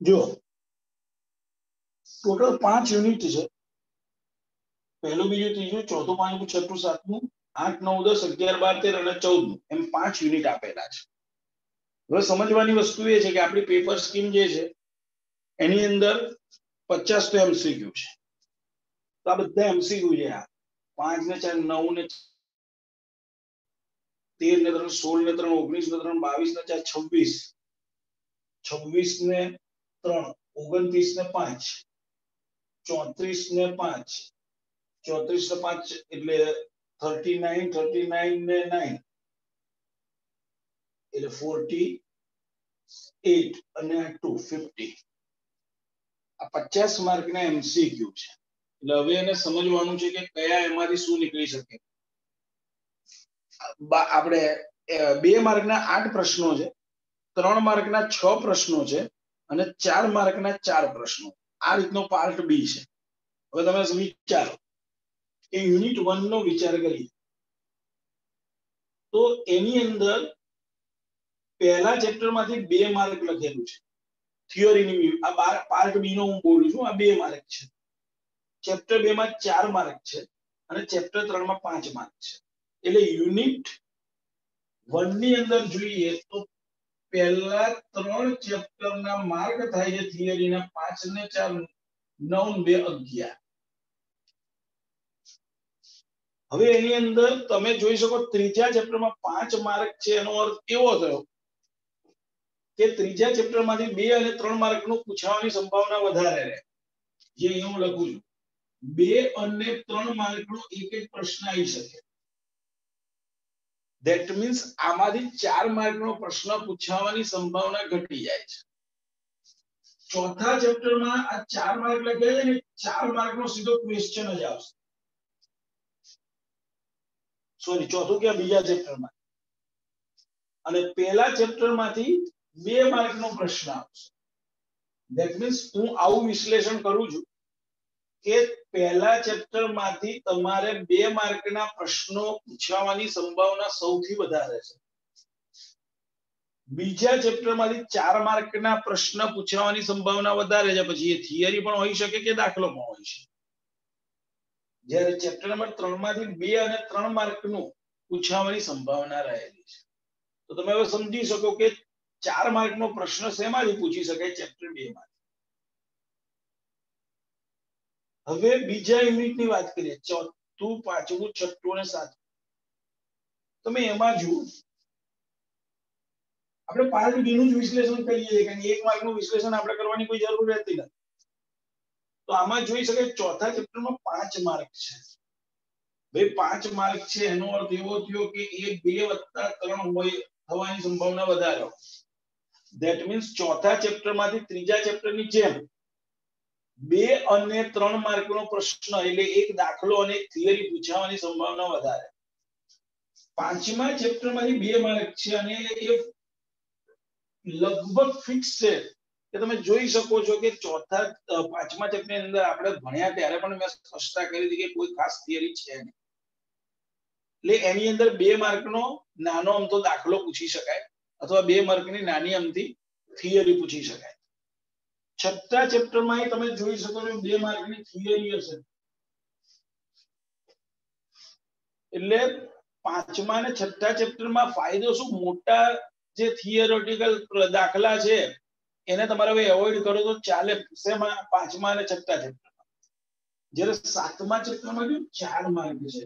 જો ટોટલ પાંચ યુનિટ છે પહેલું બીજું ત્રીજું ચોથું પાંચમું છઠ્ઠું સાતમું આઠ નવ દસ અગિયાર બાર તેર અને ચૌદ એમ પાંચ યુનિટ આપેલા છે। હવે સમજવાની વસ્તુ એ છે કે આપણી પેપર સ્કીમ જે છે, એની અંદર પચાસ તો એમસીક્યુ છે। તો આ બધા એમસીક્યુ છે આ, પાંચ ને ચાર, નવ ને તેર ને ત્રણ, સોળ ને ત્રણ, ઓગણીસ ને ત્રણ, બાવીસ ને ચાર, છવ્વીસ છવ્વીસ ને ત્રણ, ઓગણત્રીસ ને પાંચ, ચોત્રીસ ને પાંચ, ચોત્રીસ ને પાંચ એટલે થર્ટી નાઇન થર્ટી નાઇન ને નાઇન, એટલે ફોર્ટી એટ અને ટુ, ફિફ્ટી. આ પચાસ માર્કના એમસીક્યુ છે. એટલે હવે એને સમજવાનું છે કે કયા એમાંથી શું નીકળી શકે. આપણે બે માર્કના આઠ પ્રશ્નો છે, ત્રણ માર્કના છ પ્રશ્નો છે અને ચાર માર્કના ચાર પ્રશ્નો. આ રીતનો પાર્ટ બી છે. હવે તમે વિચારો કે યુનિટ વન નો વિચાર કરીએ. તો એની અંદર પહેલા ચેપ્ટરમાંથી બે માર્ક લખેલું છે. થિયોરીની આ પાર્ટ બી નો હું બોલું છું, આ બે માર્ક છે. ચેપ્ટર બે માં ચાર માર્ક છે અને ચેપ્ટર ત્રણમાં પાંચ માર્ક છે. એટલે યુનિટ વનની અંદર જોઈએ તો પહેલા ત્રણ ચેપ્ટરના માર્ક થાય છે થિયરીના પાંચ ને ચાર, નવ બે અગિયાર. હવે એની અંદર તમે જોઈ શકો ત્રીજા ચેપ્ટરમાં પાંચ માર્ક છે એનો અર્થ કેવો થયો કે ત્રીજા ચેપ્ટરમાંથી બે અને ત્રણ માર્કનું પૂછાવાની સંભાવના વધારે રહે. જે હું લખું છું. બે અને ત્રણ માર્કનો એક એક પ્રશ્ન આવી શકે. ધેટ મીન્સ આમાંથી ચાર માર્કનો પ્રશ્ન પૂછવાની સંભાવના ઘટી જાય છે. ચોથા ચેપ્ટરમાં આ ચાર માર્ક લખ્યા છે ને ચાર માર્કનો સીધો ક્વેશ્ચન જ આવશે. સોરી ચોથું કે બીજા ચેપ્ટરમાં અને પહેલા ચેપ્ટરમાંથી બે માર્કનો પ્રશ્ન આવશે. ધેટ મીન્સ હું આવું વિશ્લેષણ કરું છું. કે પહેલા ચેપ્ટરમાંથી તમારે બે માર્કના પ્રશ્નો પૂછાવાની સંભાવના સૌથી વધારે છે. બીજા ચેપ્ટરમાંથી ચાર માર્કના પ્રશ્ન પૂછાવાની સંભાવના વધારે છે, પછી એ થિયરી પણ હોઈ શકે કે દાખલો પણ હોઈ શકે. જ્યારે ચેપ્ટર નંબર ત્રણમાંથી બે અને ત્રણ માર્કનું પૂછાવાની સંભાવના રહેલી છે. તો તમે હવે સમજી શકો કે ચાર માર્કનો પ્રશ્ન શેમાંથી પૂછી શકાય? ચેપ્ટર બે માં હવે બીજા યુનિટની વાત કરીએ, ચોથું, પાંચમું, છઠ્ઠું અને સાતમું. તમે એમાં જુઓ. આપણે પાર્ટ બી નું જ વિશ્લેષણ કરીએ, કારણ કે એક માર્કનું વિશ્લેષણ આપણે કરવાની કોઈ જરૂર રહેતી નથી. તો આમાં જોઈ શકાય ચોથા ચેપ્ટરમાં પાંચ માર્ક છે. ભાઈ, પાંચ માર્ક છે, એનો અર્થ એવો થયો કે એ બે વત્તા ત્રણ હોય, થવાની સંભાવના વધારે ધેટ મીન્સ ચોથા ચેપ્ટરમાંથી ત્રીજા ચેપ્ટરની જેમ બે અને ત્રણ માર્કનો પ્રશ્ન એટલે એક દાખલો અને થિયરી પૂછાવાની સંભાવના વધારે. પાંચમા ચેપ્ટરમાંથી બે માર્ક છે અને એ લગભગ ફિક્સ છે. કે તમે જોઈ શકો છો કે ચોથા પાંચમા ચેપ્ટરની અંદર આપણે ભણ્યા ત્યારે પણ મેં સ્પષ્ટતા કરી હતી કે કોઈ ખાસ થિયરી છે નહીં. એટલે એની અંદર બે માર્કનો નાનો અમથો દાખલો પૂછી શકાય, અથવા બે માર્કની નાની અમથી થિયરી પૂછી શકાય. છઠ્ઠા ચેપ્ટરમાં તમે જોઈ શકો છો બે માર્કની થિયરી હશે. એટલે પાંચમા ને છઠ્ઠા ચેપ્ટરમાં ફાયદો શું? મોટા જે થિયરોટિકલ દાખલા છે, એને તમારે હવે એવોઇડ કરો તો ચાલે શેમાં? પાંચમા અને છઠ્ઠા ચેપ્ટરમાં જ્યારે સાતમા ચેપ્ટરમાં જો ચાર માર્ક છે.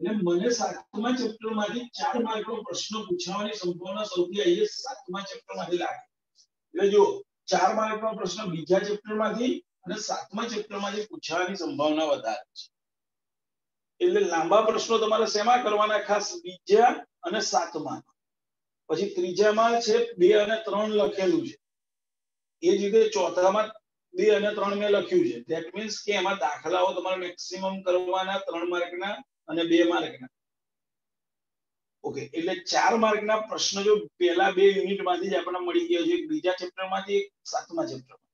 એટલે મને સાતમા ચેપ્ટરમાંથી ચાર માર્કનો પ્રશ્ન પૂછવાની સંભાવના સૌથી હાઈએસ્ટ સાતમા ચેપ્ટરમાંથી લાગે. એટલે જો ચાર માર્કનો પ્રશ્ન બીજા ચેપ્ટરમાંથી અને સાતમા ચેપ્ટરમાંથી પૂછવાની સંભાવના વધારે છે. એટલે લાંબા પ્રશ્નો તમારે શેમાં કરવાના? ખાસ બીજા અને સાતમા. પછી ત્રીજામાં છે બે અને ત્રણ લખેલું છે. એ જ રીતે ચોથામાં બે અને ત્રણ મેં લખ્યું છે. ધેટ મીન્સ કે એમાં દાખલાઓ તમારે મેક્સિમમ કરવાના ત્રણ માર્કના અને બે માર્કના ઓકે એટલે ચાર માર્કના પ્રશ્ન જો પહેલા બે યુનિટમાંથી જ આપણને મળી ગયા છે, બીજા ચેપ્ટરમાંથી એક, સાતમા ચેપ્ટરમાં.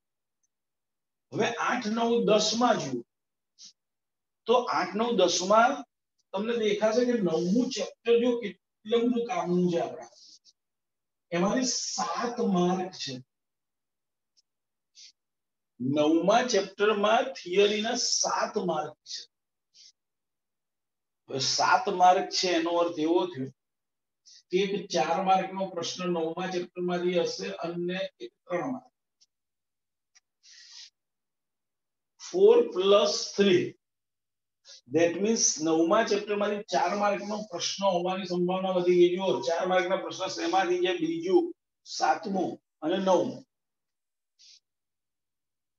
હવે આઠ, નવ દસમાં જુઓ. તો આઠ, નવ દસમાં તમને દેખાશે કે નવમું ચેપ્ટર જો કેટલું કામનું છે આપણા. એમાંથી સાત માર્ક છે. નવમા ચેપ્ટરમાં થિયરીના સાત માર્ક છે. સાત માર્ક છે એનો અર્થ એવો થયો એક ચાર માર્કનો પ્રશ્ન નવમા ચેપ્ટરમાંથી હશે અને એક ત્રણ mark. Four plus three that means નવમા ચેપ્ટરમાંથી ચાર માર્કનો પ્રશ્ન હોવાની સંભાવના વધી ગઈ. જુઓ, ચાર માર્કના પ્રશ્ન શેમાંથી છે? બીજું, સાતમું અને નવમું.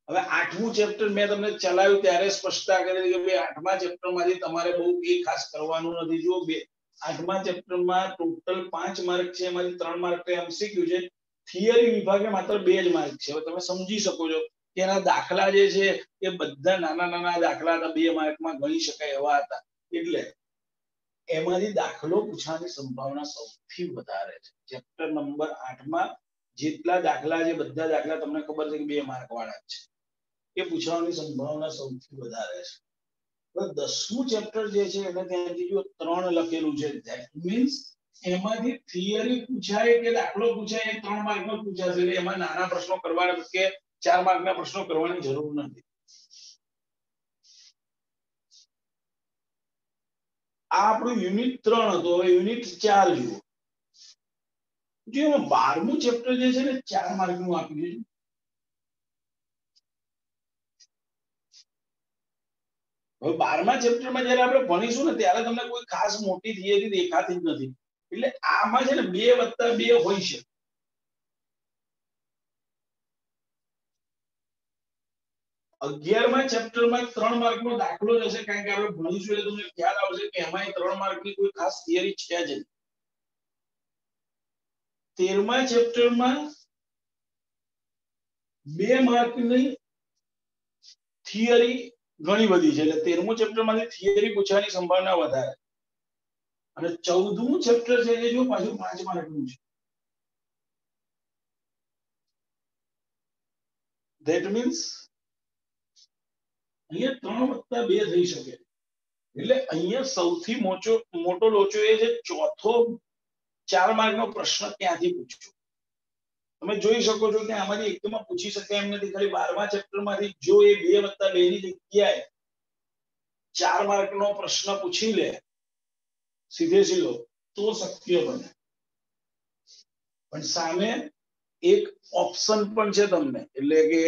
હવે આઠમું ચેપ્ટર મેં તમને ચલાવ્યું ત્યારે સ્પષ્ટતા કરી કે ભાઈ આઠમા ચેપ્ટરમાંથી તમારે બહુ એ ખાસ કરવાનું નથી. જુઓ, બે આઠમા ચેપ્ટરમાં ટોટલ પાંચ માર્ક છે, એમાંથી ત્રણ માર્ક એમસીક્યુ છે. થિયરી વિભાગે માત્ર બે જ માર્ક છે. તમે સમજી શકો છો કે એના દાખલા જે છે એ બધા નાના નાના દાખલા હતા, બે માર્કમાં ગણી શકાય એવા હતા. એટલે એમાંથી દાખલો પૂછવાની સંભાવના સૌથી વધારે છે. ચેપ્ટર નંબર આઠમાં જેટલા દાખલા છે બધા દાખલા તમને ખબર છે કે બે માર્ક વાળા છે. એ પૂછવાની સંભાવના સૌથી વધારે છે. દસમું ચેપ્ટર જે છે, એને ત્યાંથી જો ત્રણ લખેલું છે ધેટ મીન્સ એમાંથી થિયરી પૂછાય કે દાખલો પૂછાય, એ ત્રણ માર્કનો પૂછાશે. એટલે એમાં નાના પ્રશ્નો કરવાના કે ચાર માર્કના પ્રશ્નો કરવાની જરૂર નથી. આ આપણું યુનિટ ત્રણ હતો. હવે યુનિટ ચાર જુઓ. જો બારમું ચેપ્ટર જે છે ને, ચાર માર્કનું આપ્યું છે હવે બારમા ચેપ્ટરમાં જયારે આપણે ભણીશું ને ત્યારે તમને કોઈ ખાસ મોટી થિયરી દેખાતી જ નથી. એટલે આમાં છે ને બે વત્તા બે હોય છે. અગિયારમા ચેપ્ટરમાં ત્રણ માર્કનો દાખલો જ હશે કારણ કે આપણે ભણીશું એટલે તમને ખ્યાલ આવશે કે એમાં ત્રણ માર્કની કોઈ ખાસ થિયરી છે જ નહીં. તેરમા ચેપ્ટરમાં બે માર્કની થિયરી ઘણી બધી છે. એટલે તેરમું ચેપ્ટરમાંથી થિયરી પૂછવાની સંભાવના વધારે. અને ચૌદમું ચેપ્ટર છે એ જો પાછું પાંચ માર્કનું છે. ધેટ મીન્સ અહીંયા ત્રણ વત્તા બે થઈ શકે. એટલે અહીંયા સૌથી મોટો મોટો લોચો એ છે ચોથો ચાર માર્કનો પ્રશ્ન ક્યાંથી પૂછ્યો? તમે જોઈ શકો છો કે આમાંથી એકમાં પૂછી શકે એમ નથી. ખાલી બારમા ચેપ્ટરમાંથી જો એ બે વત્તા બે ની જગ્યાએ ચાર માર્કનો પ્રશ્ન પૂછી લે, સીધે સીધો, તો શક્ય બને. પણ સામે એક ઓપ્શન પણ છે તમને. એટલે કે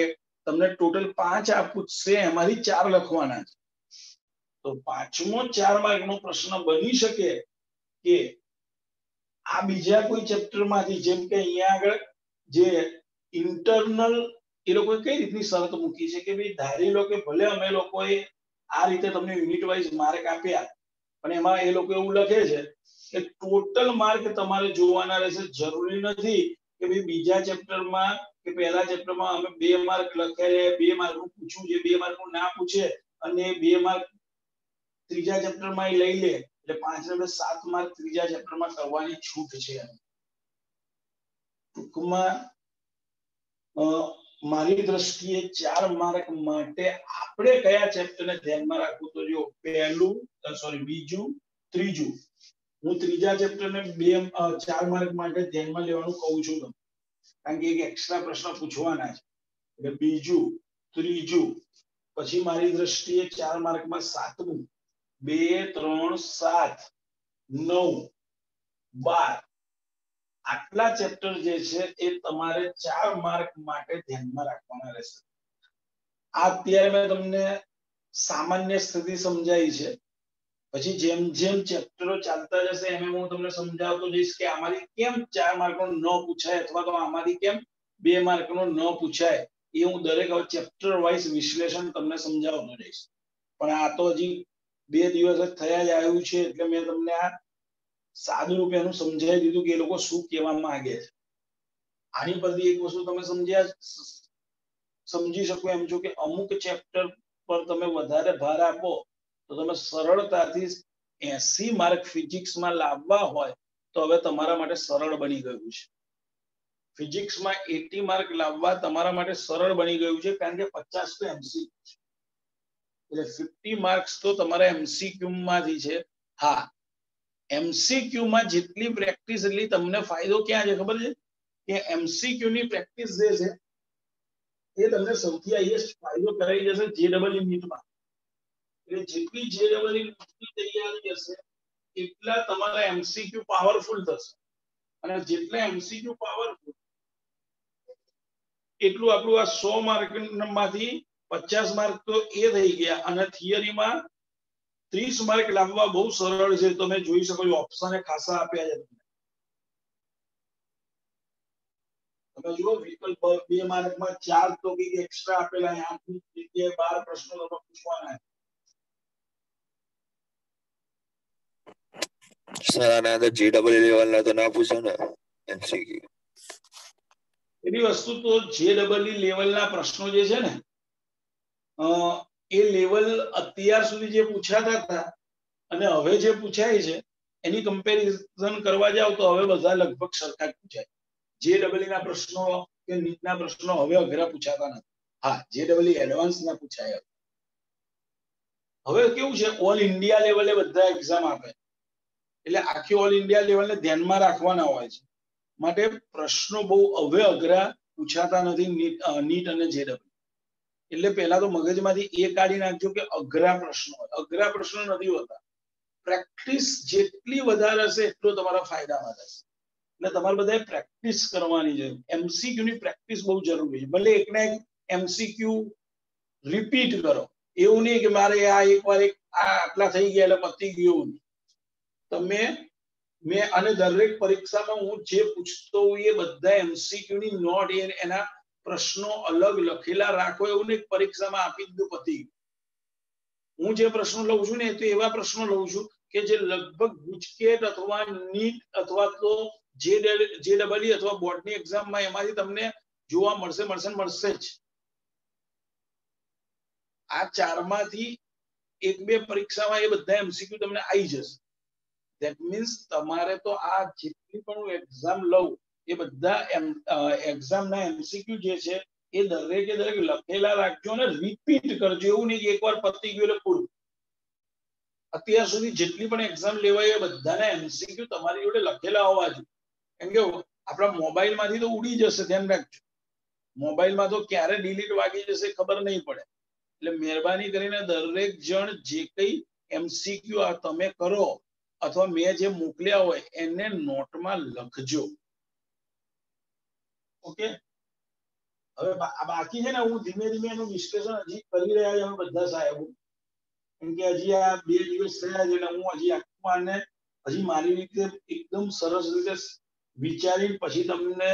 તમને ટોટલ પાંચ આ પૂછશે એમાંથી ચાર લખવાના છે. તો પાંચમો ચાર માર્કનો પ્રશ્ન બની શકે કે આ બીજા કોઈ ચેપ્ટરમાંથી જેમ કે અહીંયા આગળ જે ઇન્ટરનલ એ લોકોએ કઈ રીતની શરત મૂકી છે કે ભાઈ ધારી લો કે ભલે અમે લોકોએ આ રીતે તમને યુનિટ વાઇઝ માર્ક આપ્યા, પણ એમાં એ લોકો એવું લખે છે કે ટોટલ માર્ક તમારે જોવાના રહેશે. જરૂરી નથી કે ભાઈ બીજા ચેપ્ટરમાં કે પહેલા ચેપ્ટરમાં અમે બે માર્ક લખ્યા બે માર્કનું પૂછું છે બે માર્કનું ના પૂછે અને બે માર્ક ત્રીજા ચેપ્ટરમાં એ લઈ લે. એટલે પાંચ ને સાત માર્ક ત્રીજા ચેપ્ટરમાં કરવાની છૂટ છે. ટૂંકમાં મારી દ્રષ્ટિએ ચાર માર્ક માટે આપણે કયા ચેપ્ટરને ધ્યાનમાં રાખવું? તો જો પહેલું સોરી બીજું, ત્રીજું. હું ત્રીજા ચેપ્ટરને બે ચાર માર્ક માટે ધ્યાનમાં લેવાનું કહું છું તમને. કારણ કે એક એક્સ્ટ્રા પ્રશ્ન પૂછવાના છે. એટલે બીજું, ત્રીજું. પછી મારી દ્રષ્ટિએ ચાર માર્કમાં સાતમું. બે, ત્રણ, સાત, નવ, બાર. આટલા ચેપ્ટર જે છે એ તમારે ચાર માર્ક માટે ધ્યાનમાં રાખવાના રહેશે. આ અત્યારે મેં તમને સામાન્ય સ્થિતિ સમજાવી છે. પછી જેમ જેમ ચેપ્ટરો ચાલતા જશે એમ હું તમને સમજાવતો જઈશ કે આમાંથી કેમ ચાર માર્કનો ન પૂછાય અથવા તો આમાંથી કેમ બે માર્કનો ન પૂછાય એ હું દરેક ચેપ્ટર વાઇઝ વિશ્લેષણ તમને સમજાવતો જઈશ. પણ આ તો હજી બે દિવસ જ થયા જ આવ્યું છે એટલે મેં તમને આ સાદું રૂપે એનું સમજાવી દીધું કે એ લોકો શું કહેવા માંગે છે. આની પરથી એક વસ્તુ તમે સમજ્યા સમજી શકો એમ છો કે અમુક ચેપ્ટર પર તમે વધારે ભાર આપો, તો તમે સરળતાથી એસી માર્ક ફિઝિક્સમાં લાવવા હોય, તો હવે તમારા માટે સરળ બની ગયું છે. ફિઝિક્સમાં એટી માર્ક લાવવા તમારા માટે સરળ બની ગયું છે, કારણ કે પચાસ તો એમસી એટલે ફિફ્ટી માર્ક્સ તો તમારા એમસીક્યુ માંથી છે. હા એમસીક્યુ માં જેટલી પ્રેક્ટિસ એટલી તમને ફાયદો ક્યાં છે ખબર છે? કે એમસીક્યુ ની પ્રેક્ટિસ જે છે, એ તમને સૌથી હાઈએસ્ટ ફાયદો કરાવી જશે જે ડબલ નીટમાં એટલે જેટલી જે ડબલની તૈયારી હશે એટલા તમારા એમસીક્યુ પાવરફુલ થશે. અને જેટલા એમસીક્યુ પાવરફુલ એટલું આપણું આ સો માર્કમાંથી પચાસ માર્ક તો એ થઈ ગયા. અને થિયરીમાં ત્રીસ માર્ક લાવવા બહુ સરળ છે તમે જોઈ શકો છો ઓપ્શન ખાસા આપ્યા છે તમે જુઓ વિકલ્પ બે માર્કમાં ચાર તો કઈ એક્સ્ટ્રા આપેલા આઠની જગ્યાએ બાર પ્રશ્નો તમે પૂછવાના સર આના અંદર જી ડબલ લેવલ ના તો ના પૂછો ને એમસીક્યુ એવી વસ્તુ તો જે ડબલ લેવલના પ્રશ્નો જે છે ને એ લેવલ અત્યાર સુધી જે પૂછાતા હતા અને હવે જે પૂછાય છે, એની કમ્પેરિઝન કરવા જાવ તો હવે બધા લગભગ સરખા પૂછાય. જે ડબલઈ ના પ્રશ્નો કે નીટના પ્રશ્નો હવે અઘરા પૂછાતા નથી. હા જે ડબલઈ એડવાન્સ ના પૂછાય. હવે કેવું છે ઓલ ઇન્ડિયા લેવલે બધા એક્ઝામ આપે. એટલે આખી ઓલ ઇન્ડિયા લેવલને ધ્યાનમાં રાખવાના હોય છે. માટે પ્રશ્નો બહુ હવે અઘરા પૂછાતા નથી નીટ અને જે ડબલ એટલે પહેલા તો મગજમાંથી એ કાઢી નાખજો કે અઘરા પ્રશ્નો અઘરા પ્રશ્નો નથી હોતા. પ્રેક્ટિસ જેટલી વધારે હશે એટલો તમારા ફાયદામાં થશે એટલે તમારે બધાએ પ્રેક્ટિસ કરવાની છે એમસીક્યુ ની પ્રેક્ટિસ બહુ જરૂરી છે. ભલે એકને એક એમસીક્યુ રિપીટ કરો. એવું નહીં કે મારે આ એકવાર એક આ આટલા થઈ ગયા એટલે પતી ગયું તમે મેં અને દરેક પરીક્ષામાં હું જે પૂછતો હોઉં એ બધા એમસીક્યુ ની નોટ એના પ્રશ્નો અલગ લખેલા રાખો એવું નહીં પરીક્ષામાં આપી દીધું પતિ હું જે પ્રશ્નો લઉં છું ને તો એવા પ્રશ્નો લઉં છું કે જે લગભગ ગુજકેટ અથવા નીટ અથવા તો જે જે ડબલઈ અથવા બોર્ડની એક્ઝામમાં એમાંથી તમને જોવા મળશે મળશે મળશે જ. આ ચારમાંથી એક બે પરીક્ષામાં એ બધા એમસીક્યુ તમને આવી જશે. ધેટ મીન્સ તમારે તો આ જેટલી પણ હું એક્ઝામ લઉં એ બધા એક્ઝામના એમસીક્યુ જે છે, એ દરેકે દરેક લખેલા રાખજો અને રિપીટ કરજો. એવું નહીં કે એકવાર પતી ગયું એટલે પૂરું. અત્યાર સુધી જેટલી પણ એક્ઝામ લેવાય એ બધાના એમસીક્યુ તમારી જોડે લખેલા હોવા જોઈએ. કેમ કે આપણા મોબાઈલમાંથી તો ઉડી જશે, ધ્યાન રાખજો. મોબાઈલમાં તો ક્યારે ડિલીટ વાગી જશે ખબર નહીં પડે. એટલે મહેરબાની કરીને દરેક જણ જે કઈ એમસીક્યુ આ તમે કરો, અથવા મેં જે મોકલ્યા હોય, એને નોટમાં લખજો. ઓકે? હવે બાકી છે ને હું ધીમે ધીમે એનું વિશ્લેષણ હજી કરી રહ્યા છે, બધા સાહેબો. કેમ કે હજી આ બે દિવસ થયા છે હું હજી આખું આને હજી મારી રીતે એકદમ સરસ રીતે વિચારી પછી તમને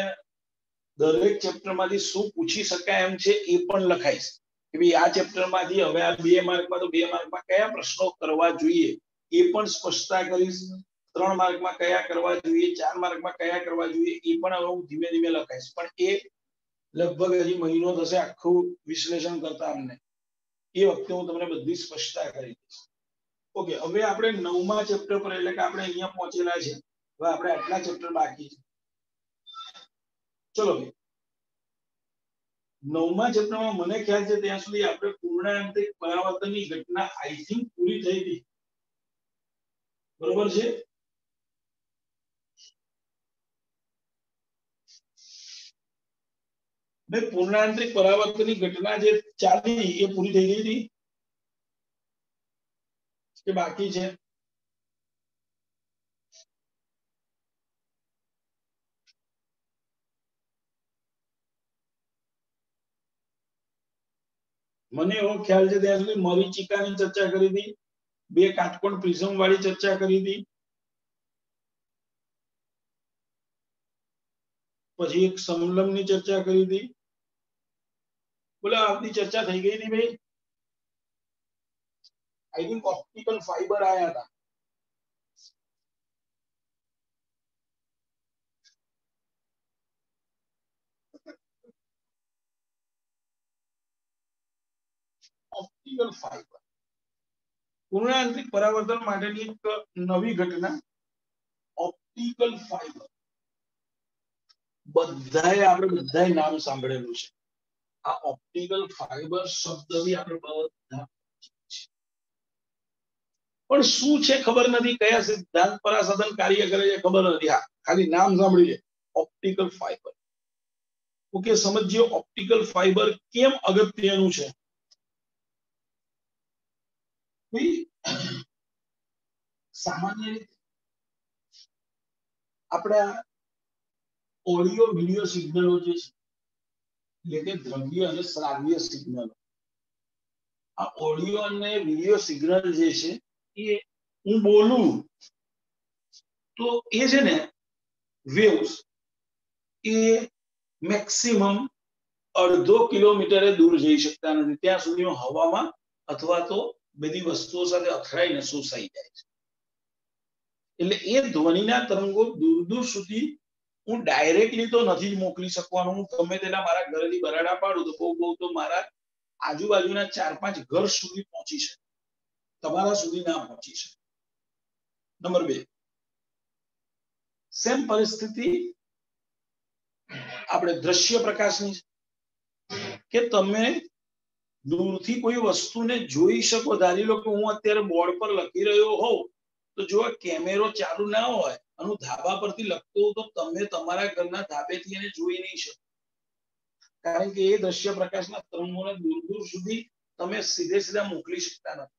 દરેક ચેપ્ટરમાંથી શું પૂછી શકાય એમ છે એ પણ લખાઈશ. કે ભાઈ આ ચેપ્ટરમાંથી હવે આ બે માર્કમાં તો બે માર્કમાં કયા પ્રશ્નો કરવા જોઈએ એ પણ સ્પષ્ટતા કરીશ. ત્રણ માર્કમાં કયા કરવા જોઈએ, ચાર માર્કમાં કયા કરવા જોઈએ, એ પણ હવે હું ધીમે ધીમે લખાઈશ. પણ એ લગભગ હજી મહિનો થશે આખું વિશ્લેષણ કરતા અમને. એ વખતે હું તમને બધી સ્પષ્ટતા કરી દઈશ. ઓકે, હવે આપણે નવમા ચેપ્ટર પર, એટલે કે આપણે અહીંયા પહોંચેલા છે. હવે આપણે આટલા ચેપ્ટર બાકી છે. ચલો નવમા ચેપ્ટરમાં મને ખ્યાલ છે ત્યાં સુધી આપણે પૂર્ણાંતિક પરાવર્તનની ઘટના આઈ થિંક પૂરી થઈ હતી બરોબર છે? પૂર્ણાંતરિક પરાવર્તનની ઘટના જે ચાલી એ પૂરી થઈ ગઈ હતી કે બાકી છે મને એવો ખ્યાલ છે ત્યાં સુધી મરીચિકાની ચર્ચા કરી હતી બે કાટકોણ પ્રિઝમ વાળી ચર્ચા કરી હતી પછી એક સમલમની ચર્ચા કરી હતી બોલે આપની ચર્ચા થઈ ગઈ હતી ભાઈ આઈ થિંક ઓપ્ટિકલ ફાઈબર આયા હતા ઓપ્ટિકલ ફાઈબર પૂર્ણાંતરિક પરાવર્તન માટેની એક નવી ઘટના ઓપ્ટિકલ ફાઈબર બધાએ આપણે બધાએ નામ સાંભળેલું છે। આ ઓપ્ટિકલ ફાઈબર શબ્દ બી આપણે બધા પણ શું છે ખબર નથી કયા સિદ્ધાંત પર આ સદન કાર્ય કરે છે ખબર નથી હા ખાલી નામ સાંભળ્યું છે ઓપ્ટિકલ ફાઈબર ઓકે સમજીએ ઓપ્ટિકલ ફાઈબર કેમ અગત્યનું છે સામાન્ય રીતે આપણા ઓડિયો વિડિયો સિગ્નલો જે છે એટલે કે અને શ્રાવ્ય સિગ્નલ આ ઓડિયો અને વિડિયો સિગ્નલ જે છે, એ હું બોલું તો એ છે ને વેવ્સ એ મેક્સિમમ અડધો કિલોમીટરે દૂર જઈ શકતા નથી. ત્યાં સુધી હવામાં અથવા તો બધી વસ્તુઓ સાથે અથડાઈને શોષાઈ જાય છે. એટલે એ ધ્વનિના તરંગો દૂર દૂર સુધી હું ડાયરેક્ટલી તો નથી મોકલી શકવાનો. હું ગમે તેના મારા ઘરેથી બરાડા પાડું તો બહુ બહુ તો મારા આજુબાજુના ચાર પાંચ ઘર સુધી પહોંચી શકે. તમારા સુધી ના પહોંચી શકે. નંબર બે. સેમ પરિસ્થિતિ આપણે દ્રશ્ય પ્રકાશની કે તમે દૂરથી કોઈ વસ્તુને જોઈ શકો. ધારી લો કે હું અત્યારે બોર્ડ પર લખી રહ્યો હોઉં, તો જો કેમેરો ચાલુ ના હોય અને ધાબા પરથી લખતો તો તમે તમારા ઘરના ધાબેથી એને જોઈ નહીં શકો. કારણ કે એ દ્રશ્ય પ્રકાશના તરંગોને દૂર દૂર સુધી તમે સીધે સીધા મોકલી શકતા નથી.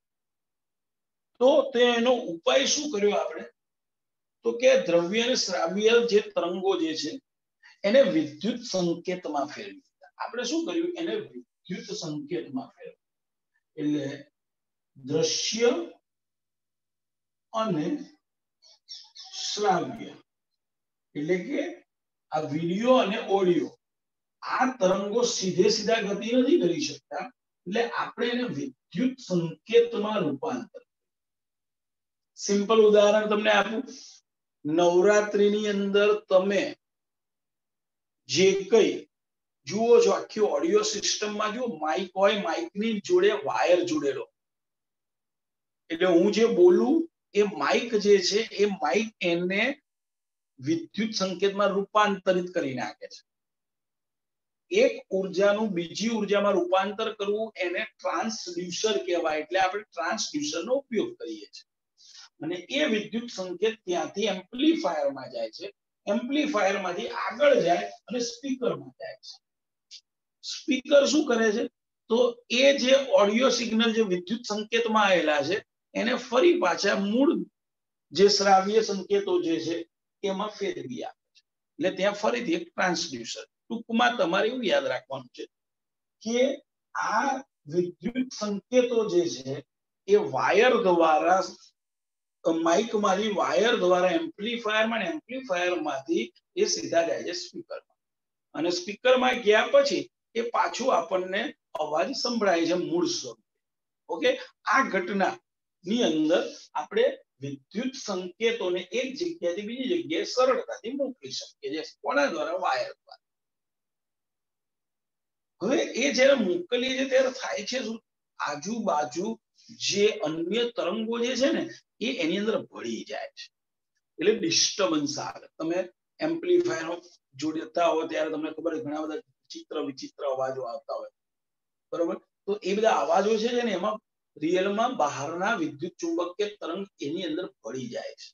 તો તેનો ઉપાય શું કર્યો આપણે? તો કે દ્રવ્ય અને શ્રાવ્ય જે તરંગો જે છે, એને વિદ્યુત સંકેતમાં ફેરવી આપણે શું કર્યું? એને વિદ્યુત સંકેતમાં ફેરવ્યું એટલે દ્રશ્ય અને શ્રાવ્ય એટલે કે આ વીડિયો અને ઓડિયો આ તરંગો સીધે સીધા ગતિ નથી કરી શકતા. એટલે આપણે એને વિદ્યુત સંકેતમાં રૂપાંતર સિમ્પલ ઉદાહરણ તમને આપું. નવરાત્રીની અંદર તમે જે કઈ જુઓ છો, આખી ઓડિયો સિસ્ટમમાં જો માઇક હોય માઇકની જોડે વાયર જોડેલો. એટલે હું જે બોલું એ માઇક જે છે, એ માઇક એને વિદ્યુત સંકેતમાં રૂપાંતરિત કરી નાખે છે. એક ઉર્જાનું બીજી ઉર્જામાં રૂપાંતર કરવું એને ટ્રાન્સડ્યુસર કહેવાય, એટલે આપણે ટ્રાન્સડ્યુસરનો ઉપયોગ કરીએ છીએ. અને એ વિદ્યુત સંકેત ત્યાંથી એમ્પ્લીફાયરમાં જાય છે. એમ્પ્લીફાયરમાંથી આગળ જાય અને સ્પીકરમાં જાય છે. સ્પીકર શું કરે છે? તો એ જે ઓડિયો સિગ્નલ જે વિદ્યુત સંકેતમાં આવેલા છે એને ફરી પાછા મૂળ જે શ્રાવ્ય સંકેતો જે છે, એમાં ફેરવી આપે છે. એટલે ત્યાં ફરીથી એક ટ્રાન્સડ્યુસર ટૂંકમાં તમારે એવું યાદ રાખવાનું છે કે આ વિદ્યુત સંકેતો જે છે, એ વાયર દ્વારા માઇકમાંથી વાયર દ્વારા એમ્પ્લીફાયરમાં એમ્પ્લીફાયરમાંથી એ સીધા જાય છે સ્પીકરમાં અને સ્પીકરમાં ગયા પછી એ પાછું આપણને અવાજ સંભળાય છે મૂળ સ્વરૂપે. ઓકે? આ ઘટના ની અંદર આપણે વિદ્યુત સંકેતોને એક જગ્યાથી બીજી જગ્યાએ સરળતાથી મોકલી શકીએ છીએ. કોના દ્વારા? વાયર દ્વારા. હવે એ જ્યારે મોકલીએ છીએ ત્યારે થાય છે શું? આજુબાજુ જે અન્ય તરંગો જે છે ને, એ એની અંદર ભળી જાય છે. એટલે ડિસ્ટર્બન્સ આવે. તમે એમ્પ્લીફાયર જોડતા હો ત્યારે તમને ખબર ઘણા બધા ચિત્ર વિચિત્ર અવાજો આવતા હોય. બરોબર? તો એ બધા અવાજો છે ને, એમાં રિયલમાં બહારના વિદ્યુત ચુંબકીય તરંગ એની અંદર ભળી જાય છે.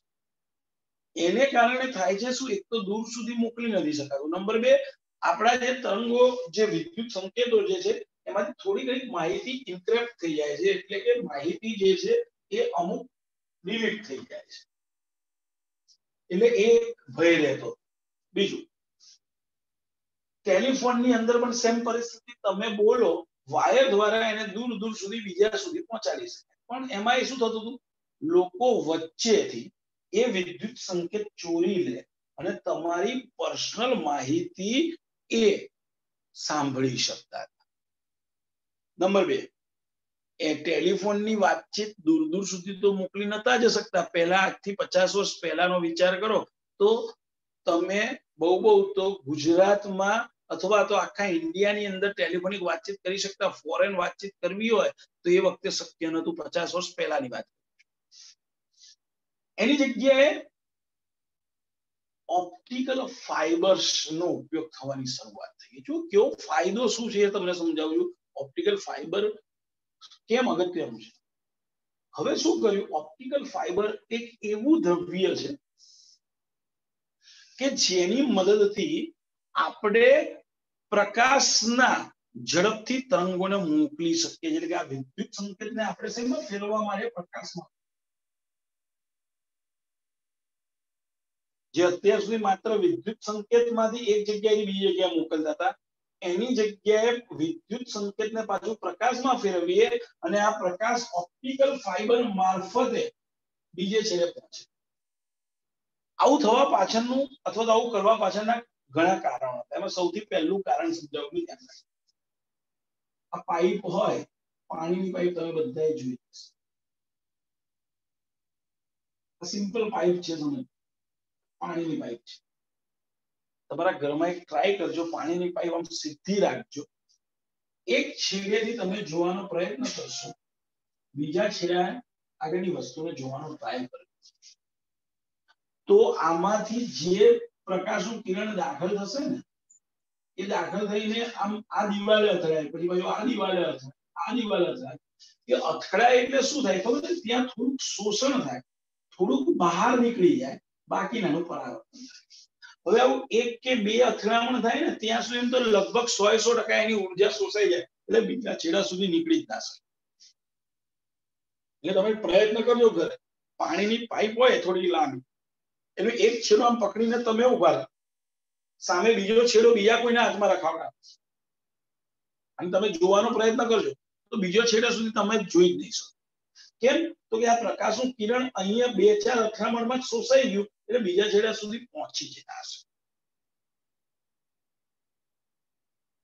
એને કારણે થાય છે શું? એક તો દૂર સુધી મોકલી નથી શકાતું. નંબર બે, આપણા જે તરંગો, જે વિદ્યુત સંકેતો જે છે, એમાંથી થોડી ઘણી માહિતી ઇન્ક્રેપ્ટ થઈ જાય છે. એટલે કે માહિતી જે છે, એ અમુક ડિલીટ થઈ જાય છે. એટલે એ ભય રહેતો બીજું ટેલિફોનની અંદર પણ સેમ પરિસ્થિતિ. તમે બોલો વાયર દ્વારા એને દૂર દૂર સુધી બીજા સુધી પહોંચાડી શકે. પણ એમાં શું થતું હતું? લોકો વચ્ચેથી એ વિદ્યુત સંકેત ચોરી લે અને તમારી પર્સનલ માહિતી એ સાંભળી શકતા હતા. નંબર બે, એ ટેલિફોનની વાતચીત દૂર દૂર સુધી તો મોકલી નતા જ શકતા. પહેલા આજથી પચાસ વર્ષ પહેલાનો વિચાર કરો તો તમે બહુ બહુ તો ગુજરાતમાં અથવા તો આખા ઇન્ડિયાની અંદર ટેલિફોનિક વાતચીત કરી શકતા ફોરેન વાતચીત કરવી હોય, તો એ વખતે શક્ય નતું પચાસ વર્ષ પહેલાની વાત. એની જગ્યાએ ઓપ્ટિકલ ફાઇબર્સ નો ઉપયોગ થવાની શરૂઆત થઈ જો કેવો ફાયદો શું છે એ તમને સમજાવું છું. ઓપ્ટિકલ ફાઇબર કેમ અગત્યનું છે? હવે શું કર્યું? ઓપ્ટિકલ ફાઇબર એક એવું દ્રવ્ય છે કે જેની મદદથી આપણે પ્રકાશના ઝડપથી તરંગોને મોકલી શકીએ એટલે કે આ વિદ્યુત સંકેતને આપણે શેમાં ફેરવવા માટે પ્રકાશમાં. જે અત્યાર સુધી માત્ર વિદ્યુત સંકેતમાંથી એક જગ્યાએથી બીજી જગ્યાએ મોકલતા હતા, એની જગ્યાએ વિદ્યુત સંકેતને પાછું પ્રકાશમાં ફેરવીએ અને આ પ્રકાશ ઓપ્ટિકલ ફાઇબર મારફતે બીજે છેડે પહોંચે. આવું થવા પાછળનું અથવા તો આવું કરવા પાછળના ઘણા કારણો. એમાં સૌથી પહેલું કારણ સમજાવવું ધ્યાન આ પાઇપ હોય, પાણીની પાઇપ તમે બધાએ જોઈ હશે સિમ્પલ પાઇપ છે સમજ પાણીની પાઇપ છે. તમારા ઘરમાં એક ટ્રાય કરજો, પાણીની પાઇપ આમ સીધી રાખજો. એક છેડેથી તમે જોવાનો પ્રયત્ન કરશો. બીજા છેડા આગળની વસ્તુને જોવાનો ટ્રાય કરજો તો આમાંથી જે પ્રકાશનું કિરણ દાખલ થશે ને, એ દાખલ થઈને આમ આ દિવાલે અથડાય, પછી બાજુ આ દિવાલે અથડાય, આ દિવાલે અથડાય. એ અથડાય એટલે શું થાય ખબર છે? ત્યાં થોડુંક શોષણ થાય, થોડુંક બહાર નીકળી જાય, બાકીનાનું પરાવર્તન થાય. હવે આવું એક કે બે અથડામણ થાય ને, ત્યાં સુધી એમ તો લગભગ સો સો ટકા એની ઊર્જા શોષાઈ જાય, એટલે બીજા છેડા સુધી નીકળી જ ના શકે. એટલે તમે પ્રયત્ન કરજો ઘરે. પાણીની પાઇપ હોય થોડી લાંબી એનો એક છેડો આમ પકડીને તમે ઊભા રહો. સામે બીજો છેડો બીજા કોઈના હાથમાં રખાવડા અને તમે જોવાનો પ્રયત્ન કરજો, તો બીજો છેડા સુધી તમે જોઈ જ નહીં શકો. કેમ? તો કે આ પ્રકાશનું કિરણ અહીંયા બે ચાર અથડામણમાં શોષાઈ ગયું, એટલે બીજા છેડા સુધી પહોંચી જતા હશે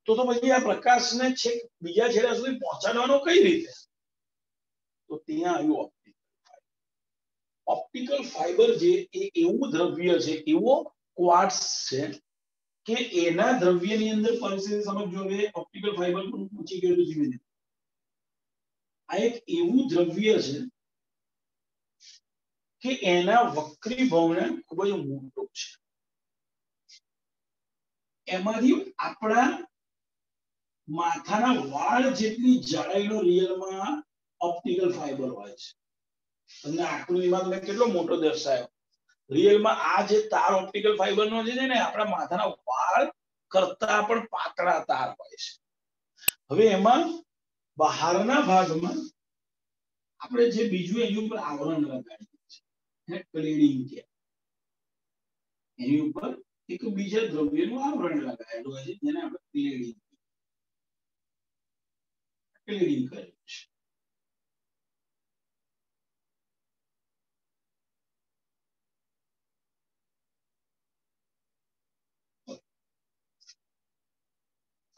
તો તો પછી આ પ્રકાશને છેક બીજા છેડા સુધી પહોંચાડવાનો કઈ રીતે? તો ત્યાં આવ્યું ઓપ્ટિકલ ફાઈબર જે એ એવું દ્રવ્ય છે, એવો ક્વાર્ટ્સ છે કે એના દ્રવ્યની અંદર પરિસ્થિતિ સમજો હવે ઓપ્ટિકલ ફાઈબર પણ પૂછી ગયું ધીમે ધીમે. આ એક એવું દ્રવ્ય છે કે એના વક્રીભવન ખૂબ જ મોટો છે. એમાંથી આપણા માથાના વાળ જેટલી જાડાઈનો રિયલમાં ઓપ્ટિકલ ફાઈબર હોય છે. તમને આકૃતિમાં મેં કેટલો મોટો દર્શાયો રિયલમાં આ જે તાર ઓપ્ટિકલ ફાઈબર નો છે ને, આપણા માથાના વાળ કરતા પણ પાતળા તાર હોય છે. હવે એમાં બહારના ભાગમાં આપણે જે બીજું એની ઉપર આવરણ લગાડીએ છીએ ક્લેડિંગ કે એની ઉપર એક બીજા દ્રવ્યનું આવરણ લગાડેલું હોય છે, જેને આપણે ક્લેડિંગ ક્લેડિંગ કરેલું છે.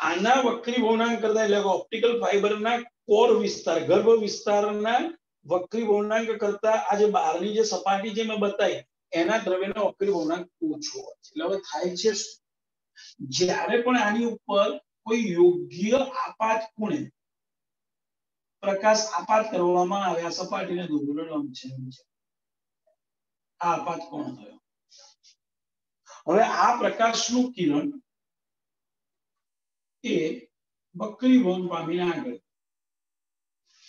આના વક્રીભવનાંક કરતા એટલે ઓપ્ટિકલ ફાઈબરના કોર વિસ્તાર, ગર્ભ વિસ્તારના વક્રીભવનાંક કરતા આ જે બહારની જે સપાટી જે મેં બતાવી, એના દ્રવ્યનો વક્રીભવનાંક ઓછો હોય છે. એટલે થાય છે જ્યારે પણ આની ઉપર કોઈ યોગ્ય આપાત ખૂણે પ્રકાશ આપાત કરવામાં આવે, આ સપાટીને દોરેલો લંબ છે આ આપાત કોણ થયો. હવે આ પ્રકાશનું કિરણ એ વક્રીભવન પામીને આગળ.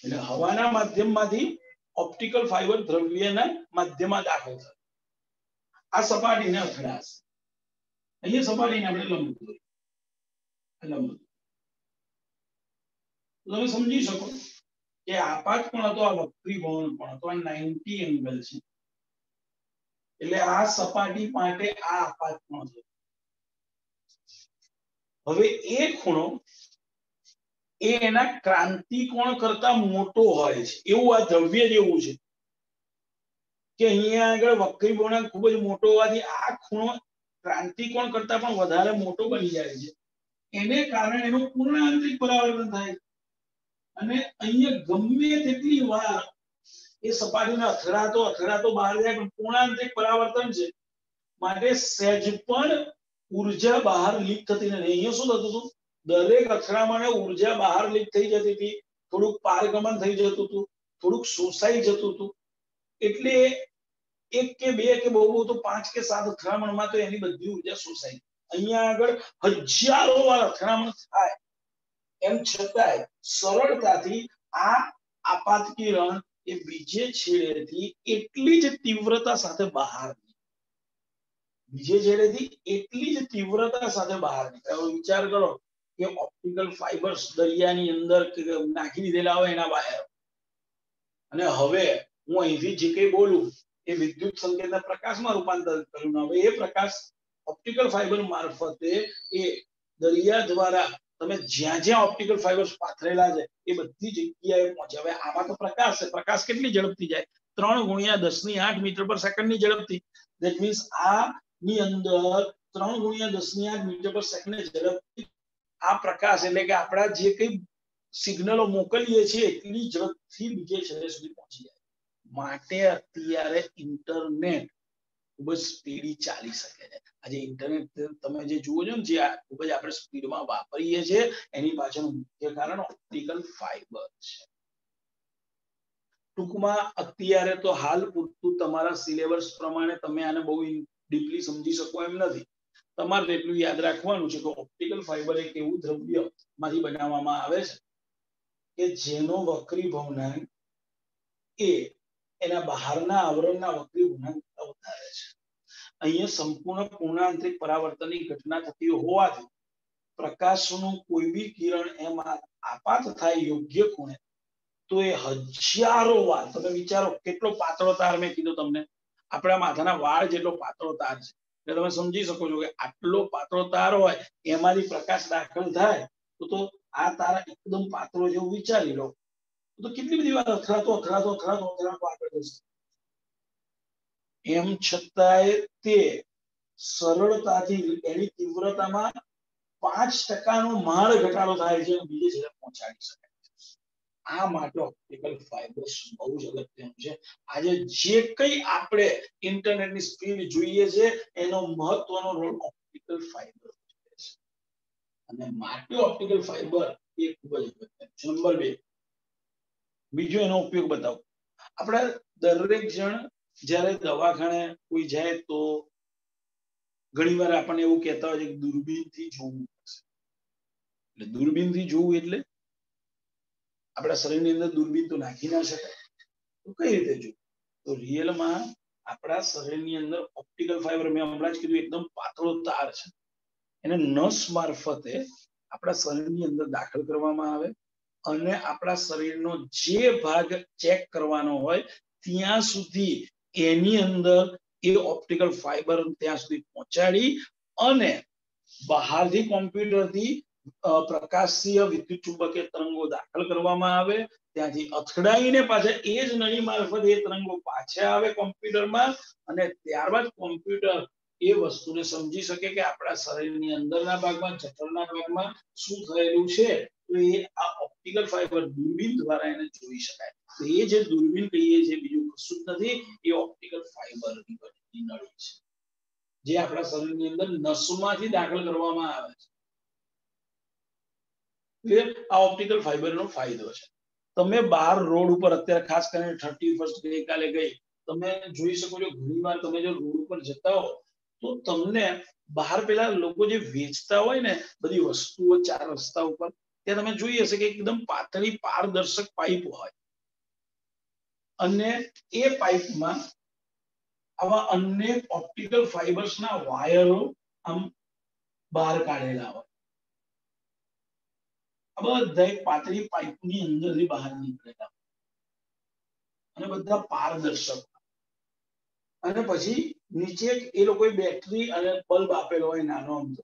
એટલે હવાના માધ્યમમાંથી ઓપ્ટિકલ ફાઈબર દ્રવ્યના માધ્યમમાં દાખલ થાય. આ સપાટીને અથડાશે અહીંયા સપાટીને આપણે લંબ લંબ. તમે સમજી શકો કે આપાત પણ હતો, આ વક્રીભવન પણ હતો, આ નાઇન્ટી એંગલ છે. એટલે આ સપાટી માટે આ આપાત પણ હતો. હવે એ ખૂણો એ એના ક્રાંતિકોણ કરતા મોટો હોય છે? એવું આ દ્રવ્ય જેવું છે કે અહીંયા આગળ વક્રીભવનાંક ખૂબ જ મોટો હોવાથી આ ખૂણો ક્રાંતિકોણ કરતા પણ વધારે મોટો બની જાય છે. એને કારણે એનું પૂર્ણ આંતરિક પરાવર્તન થાય અને અહીંયા ગમે તેટલી વાર એ સપાટીને અથડાતો અથડાતો બહાર જાય પણ પૂર્ણાંતરિક પરાવર્તન છે. માટે સહેજ પણ ઊર્જા બહાર લીક થતી નથી. અહીંયા શું થતું હતું? દરેક અથડામણે ઊર્જા બહાર લીક થઈ જતી હતી. થોડુંક પારગમન થઈ જતું હતું. થોડુંક શોષાઈ જતું હતું. એટલે એક કે બે કે બહુ બહુ તો પાંચ કે સાત અથડામણમાં તો એની બધી ઊર્જા શોષાઈ. અહીંયા આગળ હજારો વાર અથડામણ થાય. એમ છતાંય સરળતાથી આ આપાત કિરણ એ બીજે છેડેથી એટલી જ તીવ્રતા સાથે બહાર બીજે છેડેથી એટલી જ તીવ્રતા સાથે બહાર નીકળે વિચાર કરો કે ઓપ્ટિકલ ફાઈબર્સ દરિયાની અંદર નાખી દીધેલા હોય એના બહાર. અને હવે હું અહીંથી જે કંઈ બોલું, એ વિદ્યુત સંકેતના પ્રકાશમાં રૂપાંતરિત કર્યું હવે એ પ્રકાશ ઓપ્ટિકલ ફાઈબર મારફતે એ દરિયા દ્વારા તમે જ્યાં જ્યાં ઓપ્ટિકલ ફાઈબર્સ પાથરેલા છે, એ બધી જગ્યાએ પહોંચે હવે આમાં તો પ્રકાશ છે. પ્રકાશ કેટલી ઝડપથી જાય? ત્રણ ગુણ્યા દસની આઠ મીટર પર સેકન્ડની ઝડપથી. દેટ મીન્સ આ ની અંદર ત્રણ ગુણ્યા દસની આઠ મીટર પર સેકન્ડ ઝડપથી આ પ્રકાશ એટલે કે આપણા જે કઈ સિગ્નલો મોકલીએ છીએ એટલી ઝડપથી બીજે છેડે સુધી પહોંચી જાય. માટે અત્યારે ઇન્ટરનેટ ખૂબ જ સ્પીડી ચાલી શકે છે. આજે ઇન્ટરનેટ તમે જે જુઓ છો ને જે ખૂબ જ આપણે સ્પીડમાં વાપરીએ છીએ, એની પાછળનું મુખ્ય કારણ ઓપ્ટિકલ ફાઈબર છે. ટૂંકમાં અત્યારે તો હાલ પૂરતું તમારા સિલેબસ પ્રમાણે તમે આને બહુ ડીપલી સમજી શકો એમ નથી. તમારે એટલું યાદ રાખવાનું છે કે ઓપ્ટિકલ ફાઈબર એક એવું દ્રવ્યમાંથી બનાવવામાં આવે છે કે જેનો વક્રી ભવનાંક એ એના બહારના આવરણના વક્રી ભવનાંક વધારે છે. અહીંયા સંપૂર્ણ પૂર્ણાંતરિક પરાવર્તનની ઘટના થતી હોવાથી પ્રકાશનું કોઈ બી કિરણ એમાં આપાત થાય યોગ્ય ખૂણે તો એ હજારો વાર, તમે વિચારો કેટલો પાતળો તાર મેં કીધો તમને. આપણા માથાના વાળ જેટલો પાતળો તાર છે. એટલે તમે સમજી શકો છો કે આટલો પાતળો તાર હોય, એમાંથી પ્રકાશ દાખલ થાય, તો તો આ તાર એકદમ પાતળો જેવું વિચારી લો. તો કેટલી બધી વાર અથડાતો અથડાતો અથડાતો અથડાતો આગળ જશે. એમ છતાંય તે સરળતાથી એની તીવ્રતામાં પાંચ ટકાનો માળ ઘટાડો થાય છે, બીજે છેડે પહોંચાડી શકાય છે આ માટે ઓપ્ટિકલ ફાઈબર્સ બહુ જ અગત્યનું છે. આજે જે કઈ આપણે ઇન્ટરનેટની સ્પીડ જોઈએ છે, એનો મહત્વનો રોલ ઓપ્ટિકલ ફાઈબર અને માટે ઓપ્ટિકલ ફાઈબર એ ખૂબ જ અગત્યનું છે. નંબર બે બીજો એનો ઉપયોગ બતાવો. આપણે દરેક જણ જ્યારે દવાખાને કોઈ જાય તો ઘણીવાર આપણને એવું કહેતા હોય છે કે દૂરબીનથી જોવું પડશે. એટલે દૂરબીનથી જોવું એટલે આપણા શરીરની અંદર દૂરબીન તો નાખી ના શકાય. તો કઈ રીતે જો તો રિયલમાં આપણા શરીરની અંદર ઓપ્ટિકલ ફાઈબર મેં હમણાં જ કીધું, એકદમ પાતળો તાર છે. એને નસ મારફતે આપણા શરીરની અંદર દાખલ કરવામાં આવે અને આપણા શરીરનો જે ભાગ ચેક કરવાનો હોય, ત્યાં સુધી એની અંદર એ ઓપ્ટિકલ ફાઈબર ત્યાં સુધી પહોંચાડી અને બહારથી કોમ્પ્યુટરથી પ્રકાશીય વિદ્યુત ચુંબકીય તરંગો દાખલ કરવામાં આવે. ત્યાંથી અથડાઈને પાછા એ જ નળી મારફત એ તરંગો પાછા આવે કોમ્પ્યુટરમાં અને ત્યારબાદ કોમ્પ્યુટર એ વસ્તુને સમજી શકે કે આપણા શરીરની અંદરના ભાગમાં, જઠરના ભાગમાં શું થયેલું છે. તો એ આ ઓપ્ટિકલ ફાઈબર દૂરબીન દ્વારા એને જોઈ શકાય. તો એ જે દૂરબીન કહીએ છીએ બીજું કશું જ નથી. એ ઓપ્ટિકલ ફાઈબરની બનેલી નળી છે. જે આપણા શરીરની અંદર નસમાંથી દાખલ કરવામાં આવે છે. આ ઓપ્ટિકલ ફાઈબરનો ફાયદો છે. તમે બહાર રોડ ઉપર અત્યારે ખાસ કરીને થર્ટી ફર્સ્ટ ગઈકાલે ગઈ, તમે જોઈ શકો છો ઘણી વાર તમે જો રોડ ઉપર જતા હો, તો તમને બહાર પેલા લોકો જે વેચતા હોય ને, બધી વસ્તુઓ ચાર રસ્તા ઉપર, ત્યાં તમે જોઈ હશે કે એકદમ પાતળી પારદર્શક પાઇપ હોય. અને એ પાઇપમાં આવા અનેક ઓપ્ટિકલ ફાઈબર્સના વાયરો આમ બહાર કાઢેલા હોય. આ બધા પાતળી પાઇપની અંદરથી બહાર નીકળેલા અને બધા પારદર્શક અને પછી નીચે એ લોકોએ બેટરી અને બલ્બ આપેલો હોય નાનો અમથો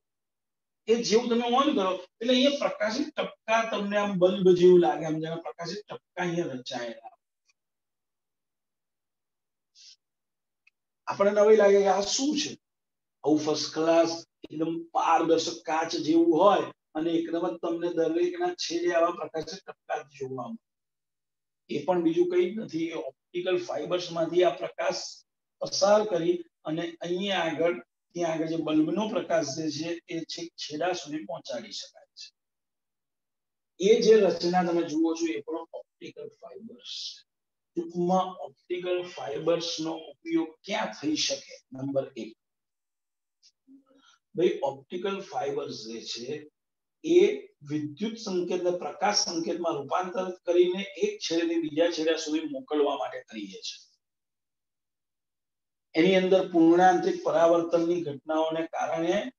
એ જેવું તમે ઓન કરો, એટલે અહીંયા પ્રકાશિત ટપકા તમને આમ બલ્બ જેવું લાગે, આમ જેના પ્રકાશિત ટપકા અહીંયા રચાયેલા આપણને નવી લાગે કે આ શું છે? આવું ફર્સ્ટ ક્લાસ એકદમ પારદર્શક કાચ જેવું હોય અને એકદમ જ તમને દરેકના છેડે આવા પ્રકાશિત ટપકા જોવા એ પણ બીજું કંઈ જ નથી. ઓપ્ટિકલ ફાઈબર્સમાંથી આ પ્રકાશ પસાર કરી અને અહીંયા આગળ, ત્યાં આગળ જે બલ્બનો પ્રકાશ જે છે, એ છેક છેડા સુધી પહોંચાડી શકાય છે. એ જે રચના તમે જુઓ છો, એ પણ ઓપ્ટિકલ ફાઈબર્સ ટૂંકમાં ઓપ્ટિકલ ફાઈબર્સ નો ઉપયોગ ક્યાં થઈ શકે? નંબર એક. ભાઈ ઓપ્ટિકલ ફાઈબર્સ જે છે એ વિદ્યુત સંકેતને પ્રકાશ સંકેતમાં રૂપાંતરિત કરીને એક છેડેથી બીજા છેડા સુધી મોકલવા માટે કરીએ છીએ એની અંદર પૂર્ણાંતરિક પરાવર્તનની ઘટનાઓને કારણે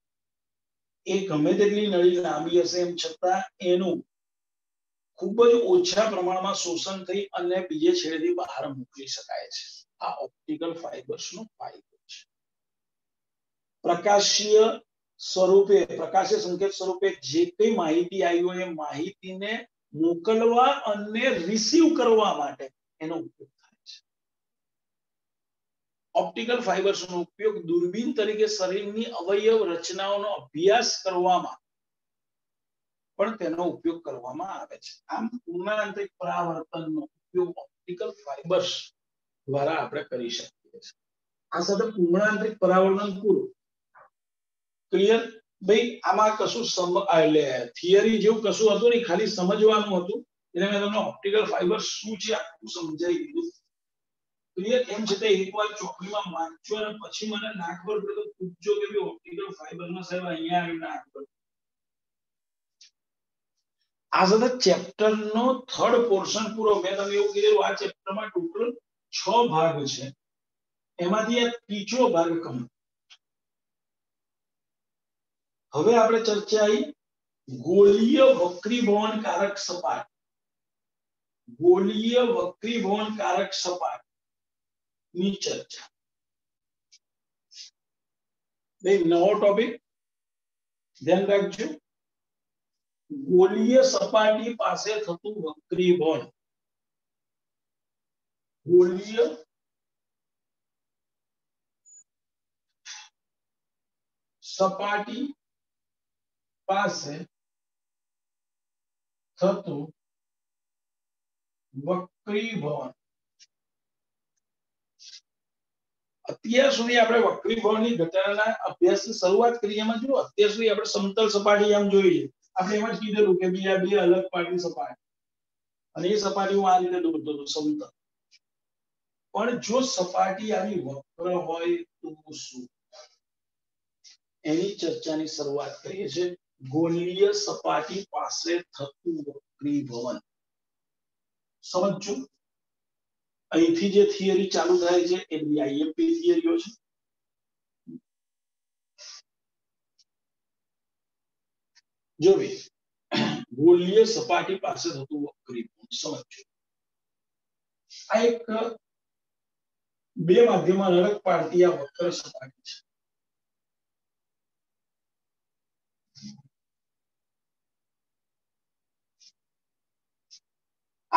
એ ગમે તેટલી નળી લાંબી હશે એમ છતાં એનું ખૂબ જ ઓછા પ્રમાણમાં શોષણ થઈ અને બીજે છેડેથી બહાર મોકલી શકાય છે. આ ઓપ્ટિકલ ફાઇબર્સ નો ફાયદો છે. પ્રકાશીય સ્વરૂપે પ્રકાશીય સંકેત સ્વરૂપે જે કઈ માહિતી આવી હોય એ માહિતીને મોકલવા અને રિસીવ કરવા માટે એનો ઉપયોગ થાય છે. ઓપ્ટિકલ ફાઇબર્સ નો ઉપયોગ દૂરબીન તરીકે શરીરની અવયવ રચનાઓનો અભ્યાસ કરવામાં પણ તેનો ઉપયોગ કરવામાં આવે છે. આમ પૂર્ણાંતરિક પરાવર્તનનો ઉપયોગ ઓપ્ટિકલ ફાઇબર્સ દ્વારા આપણે કરી શકીએ છીએ. આ સાથે પૂર્ણાંતરિક પરાવર્તન પૂરું. ક્લિયર ભાઈ, આમાં કશું સમ એટલે થિયરી જેવું કશું હતું નહીં, ખાલી સમજવાનું હતું. એટલે મેં તમને ઓપ્ટિકલ ફાઇબર શું છે આખું સમજાવી દીધું. ક્લિયર એમ છતાં એકવાર ચોકડીમાં વાંચો અને પછી મને ના ખબર પડે પૂછજો કે ભાઈ ઓપ્ટિકલ ફાઇબરમાં સાહેબ અહીંયા આવી ના ખબર આ સાથે ચેપ્ટર નો થર્ડ પોર્શન પૂરો. મેં તમને એવું કીધું આ ચેપ્ટરમાં ટોટલ છ ભાગ છે. એમાંથી આ ત્રીજો ભાગ કમ હવે આપણે ચર્ચા આવી ગોળીય વક્રીભવન કારક સપાટ. ગોળીય વક્રીભવન કારક સપાટની ચર્ચા. નવો ટોપિક ધ્યાન રાખજો. ગોળીય સપાટી પાસે થતું વક્રીભવન. ગોળીય સપાટી પાસે થતું વક્રીભવન અત્યાર સુધી આપણે વક્રીભવનની ઘટનાના અભ્યાસની શરૂઆત કરી, એમાં જો અત્યાર સુધી આપણે સમતલ સપાટી આમ જોઈ આપણે એમ જ કીધેલું કે બીજા બે અલગ પાટી સપાટી. અને એ સપાટી હું આ રીતે દોરતો હતો, સમતલ. પણ જો સપાટી આવી વક્ર હોય તો શું? એની ચર્ચાની શરૂઆત કરીએ છીએ. ગોળીય સપાટી પાસે થતું વક્રીભવન. સમજજો અહીંથી જે થિયરી ચાલુ થાય છે, એ બધી આઈએમપી થિયરીઓ છે. જો ગોલીય સપાટી પાસે થતું વક્રીભવન. સમજો આ એક બે માધ્યમમાં અલગ પાડતી આ વક્ર સપાટી છે.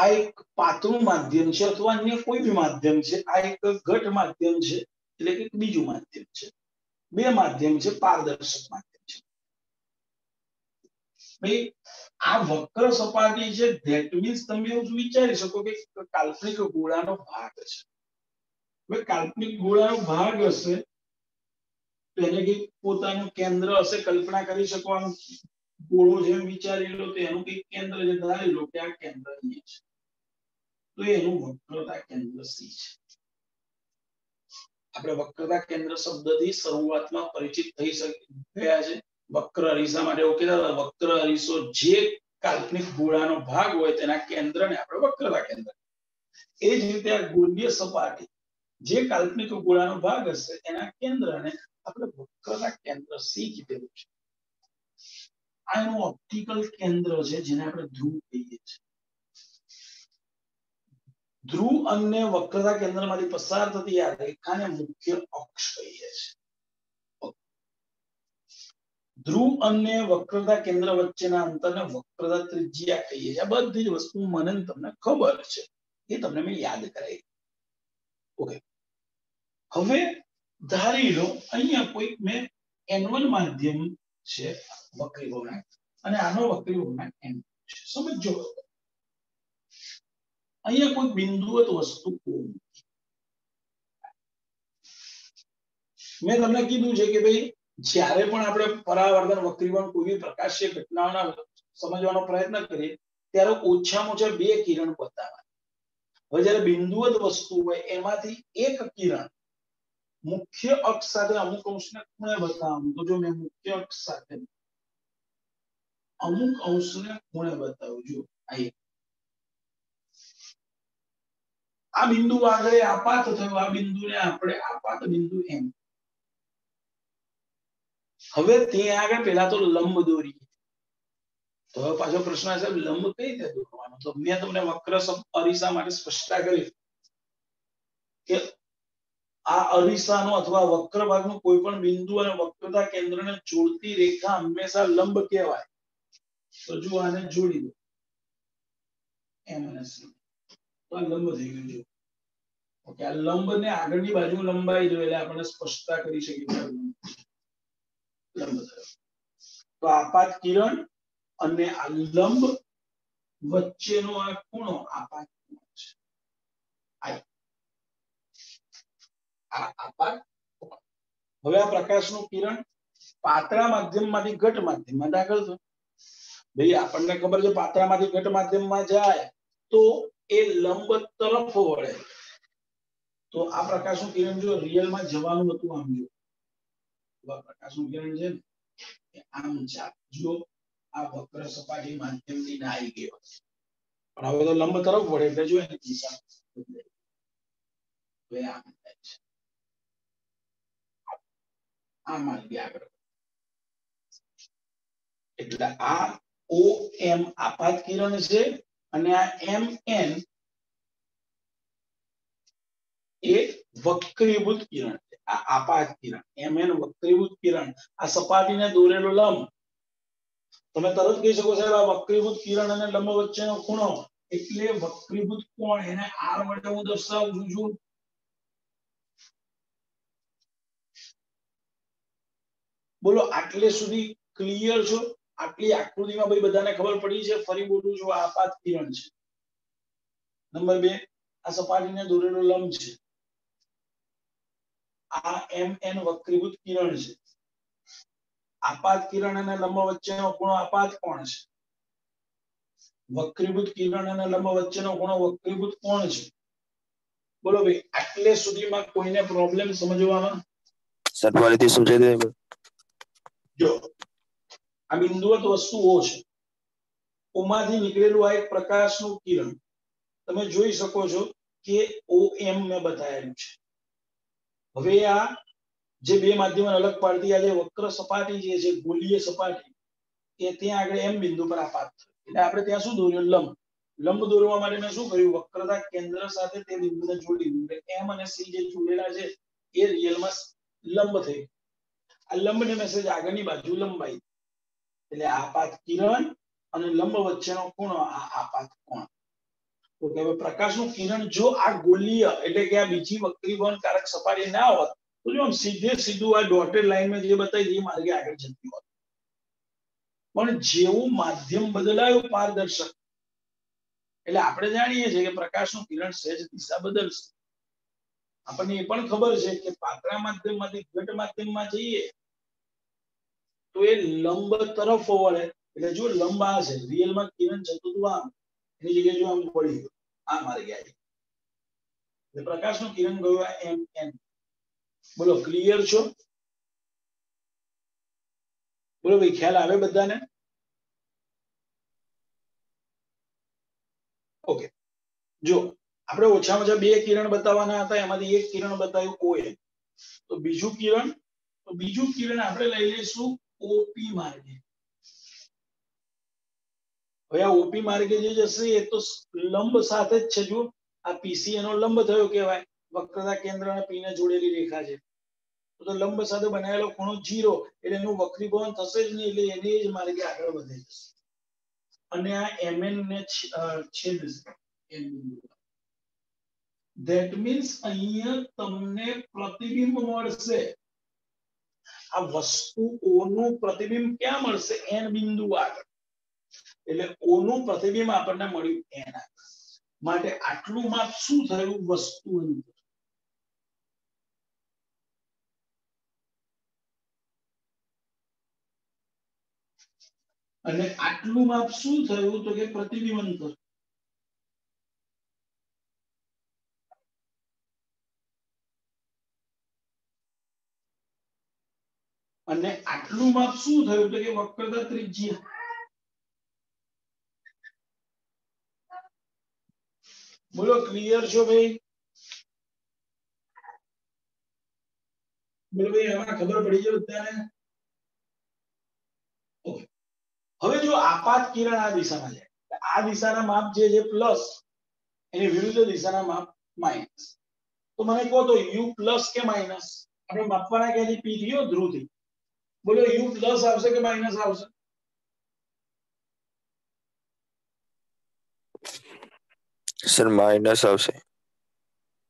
આ એક પાતળું માધ્યમ છે અથવા અન્ય કોઈ બી માધ્યમ છે, આ એક ઘટ માધ્યમ છે, એટલે કે બીજું માધ્યમ છે. બે માધ્યમ છે, પારદર્શક માધ્યમ છે. આ વક્ર સપાટી છે ધેટ મીન્સ તમે એવું વિચારી શકો કે કાલ્પનિક ગોળાનો ભાગ છે. કાલ્પનિક ગોળાનો ભાગ હશે એને કંઈક પોતાનું કેન્દ્ર હશે, કલ્પના કરી શકો આમ ગોળો જેમ વિચારી લો તો એનું કંઈક કેન્દ્ર છે. ધારી લો કે આ કેન્દ્ર અહીંયા છે. તો એનું વક્રતા કેન્દ્ર સી છે. આપણે વક્રતા કેન્દ્ર શબ્દથી શરૂઆતમાં પરિચિત થઈ ગયા છે. વક્ર અરીસા માટે એવું કહેતા વક્ર અરીસો જે કાલ્પનિક ગોળાનો ભાગ હોય તેના કેન્દ્રને આપણે વક્રતા કેન્દ્ર એ જ રીતે આ ગોળીય સપાટી જે કાલ્પનિક ગોળાનો ભાગ હશે એના કેન્દ્રને આપણે વક્રતા કેન્દ્ર સી કીધેલું છે. આ એનું ઓપ્ટિકલ કેન્દ્ર છે જેને આપણે ધ્રુવ કહીએ છીએ. ધ્રુવ અને વક્રતા કેન્દ્રમાંથી પસાર થતી આ રેખાને મુખ્ય અક્ષ કહીએ છીએ. ધ્રુવ અને વક્રતા કેન્દ્ર વચ્ચેના અંતરને વક્રતા ત્રિજ્યા કહીએ છીએ. બધી જ વસ્તુ મને તમને ખબર છે. એ તમને મેં યાદ કરાવી. ઓકે. હવે ધારી લો અહીંયા કોઈક મેં એનવલ માધ્યમ છે વક્રીભવનાંક. અને આનો વક્રીભવનાંક એન છે. સમજો અહીંયા કોઈ બિંદુવત વસ્તુ મેં તમને કીધું છે કે ભાઈ જ્યારે પણ આપણે પરાવર્તન વક્રીભવન કોઈ બી પ્રકાશીય ઘટનાઓના સમજવાનો પ્રયત્ન કરીએ ત્યારે ઓછામાં ઓછા બે કિરણ બતાવવા હવે જ્યારે બિંદુવત વસ્તુ હોય એમાંથી એક કિરણ મુખ્ય અક્ષ સાથે અમુક અંશને ખૂણે બતાવવાનું તો જો મેં મુખ્ય અક્ષ સાથે અમુક અંશને ખૂણે બતાવું છું આ એક આ બિંદુ આગળ આપાત થયો, આ બિંદુને આપણે આપાત બિંદુ એમ. હવે ત્યાં આગળ પેલા તો લંબ દોરી તો હવે પાછો પ્રશ્ન છે, લંબ કઈ રીતે દોરવાનો? તો મેં તમને વક્ર અરીસા માટે સ્પષ્ટતા કરી. કે આ અરીસાનો અથવા વક્ર ભાગનું કોઈ પણ બિંદુ અને વક્રતા કેન્દ્રને જોડતી રેખા હંમેશા લંબ કહેવાય. તો જો આને જોડી દો. એમ અને તો આ લંબ થઈ ગયું ઓકે, આ લંબ ને આગળની બાજુ લંબાઈ જોઈએ એટલે આપણે સ્પષ્ટતા કરી શકીએ લંબ. તો આપાત કિરણ અને આ લંબ વચ્ચેનો આ ખૂણો આપાત છે. આ આપાત હવે આ પ્રકાશનું કિરણ પાતળા માધ્યમમાંથી ઘટ માધ્યમમાં દાખલ થયું. ભાઈ, આપણને ખબર છે પાતળામાંથી ઘટ માધ્યમમાં જાય તો એ લંબ તરફ વળે. તો આ પ્રકાશનું કિરણ જો રિયલમાં જવાનું હતું આમ જો પ્રકાશનું કિરણ છે ને આમ જો આ વક્ર સપાટી માધ્યમથી ના આવી ગયો પણ હવે તો લંબ તરફ વળે એટલે જો એની દિશા આ ઓ એમ આપાત કિરણ છે અને આ એમ એન એ વક્રીભૂત કિરણ આ આપાત કિરણ. એમ એન વક્રીભૂત કિરણ. આ સપાટીને દોરેલો લંબ. તમે તરત કહી શકો સાહેબ, આ વક્રીભૂત કિરણ અને લંબ વચ્ચેનો ખૂણો એટલે વક્રીભૂત કોણ? એને આર વડે હું દર્શાવું છું. બોલો, આટલે સુધી ક્લિયર છો? આટલી આકૃતિમાં ભાઈ બધાને ખબર પડી છે, ફરી બોલું છું આપાત કિરણ છે. નંબર બે, આ સપાટીને દોરેલો લંબ છે. આ એમ એન વક્રીભૂત કિરણ છે. આપાત કિરણ અને લંબ વચ્ચેનો ખૂણો આપાત કોણ છે? વક્રીભૂત કિરણ અને લંબ વચ્ચેનો ખૂણો વક્રીભૂત કોણ છે? બોલો ભાઈ આટલે સુધીમાં કોઈને પ્રોબ્લેમ સમજવામાં સર ફરીથી સમજાઈ દે જો આ બિંદુવત વસ્તુઓ છે. ઓમાંથી નીકળેલું આ એક પ્રકાશનું કિરણ. તમે જોઈ શકો છો કે ઓ એમ મેં બતાવેલું છે. હવે આ જે બે માધ્યમ અલગ પાડતી આ જે વક્ર સપાટી જે છે ગોલીય સપાટી, એ ત્યાં આગળ એમ બિંદુ પર આપાત એટલે આપણે ત્યાં શું દોર્યું? લંબ. લંબ દોરવા માટે મેં શું કર્યું? વક્રતા કેન્દ્ર સાથે તે બિંદુને જોડી દીધું. એટલે એમ અને સી જે જોડેલા છે, એ રિયલમાં લંબ થઈ આ લંબને મેસેજ આગળની બાજુ લંબાઈ. એટલે આપાત કિરણ અને લંબ વચ્ચેનો ખૂણો આ આપાત કોણ? પ્રકાશનું કિરણ જો આ ગોલીય એટલે કે આ બીજી વક્રીભવન કારક સપાટી ના હોત, તો જો સીધે સીધું આ ડોટેડ લાઈનમાં જે બતાવી એ માર્ગે આગળ જતી હોત. પણ જેવું માધ્યમ બદલાયું પારદર્શક, એટલે આપણે જાણીએ છીએ કે પ્રકાશનું કિરણ સહેજ દિશા બદલશે. આપણને એ પણ ખબર છે કે પાતળા માધ્યમમાંથી ઘટ માધ્યમમાં જઈએ, તો એ લંબ તરફ વળે. એટલે જો લંબ આ છે રિયલમાં કિરણ જતું હતું આમ એની જગ્યાએ આમ ગયું આ માર્ગે આવી એટલે પ્રકાશનું કિરણ ગયું એમ એન બોલો ક્લિયર છો બોલો ભાઈ ખ્યાલ આવે બધાને ઓકે જો આપણે ઓછામાં ઓછા બે કિરણ બતાવવાના હતા એમાંથી એક કિરણ બતાવ્યું ઓએ તો બીજું કિરણ તો બીજું કિરણ આપણે લઈ લઈશું ઓપી માર્ગે હવે આ ઓપી માર્ગે જે જશે, એ તો લંબ સાથે જ છે જો આ પીસી એનો લંબ થયો કહેવાય. વક્રતા કેન્દ્ર અને પી ને જોડેલી રેખા છે. તો લંબ સાથે બનાવેલો ખૂણો જીરો એટલે એનું વક્રીભવન થશે જ નહીં, એટલે એને જ માર્ગે આગળ વધે જશે અને આ એમએન ને છેદશે બિંદુ ધેટ મીન્સ અહીંયા તમને પ્રતિબિંબ મળશે. આ વસ્તુ ઓ પ્રતિબિંબ ક્યાં મળશે? એન બિંદુ આગળ. એટલે ઓનું પ્રતિબિંબ આપણને મળ્યું? એના. માટે આટલું માપ શું થયું વસ્તુ અને આટલું માપ શું થયું તો કે પ્રતિબિંબ અંતર અને આટલું માપ શું થયું તો કે વક્રતા ત્રિજ્યા બોલો ક્લિયર છો ભાઈ બોલો ભાઈ એમાં ખબર પડી જાય બધાને હવે જો આપાત કિરણ આ દિશામાં જાય આ દિશાના માપ જે છે પ્લસ એની વિરુદ્ધ દિશાના માપ માઇનસ તો મને કહો તો યુ પ્લસ કે માઇનસ આપણે માપવાના ક્યાંથી? પી થી. ધ્રુવથી બોલો યુ પ્લસ આવશે કે માઇનસ આવશે? સર માઇનસ આવશે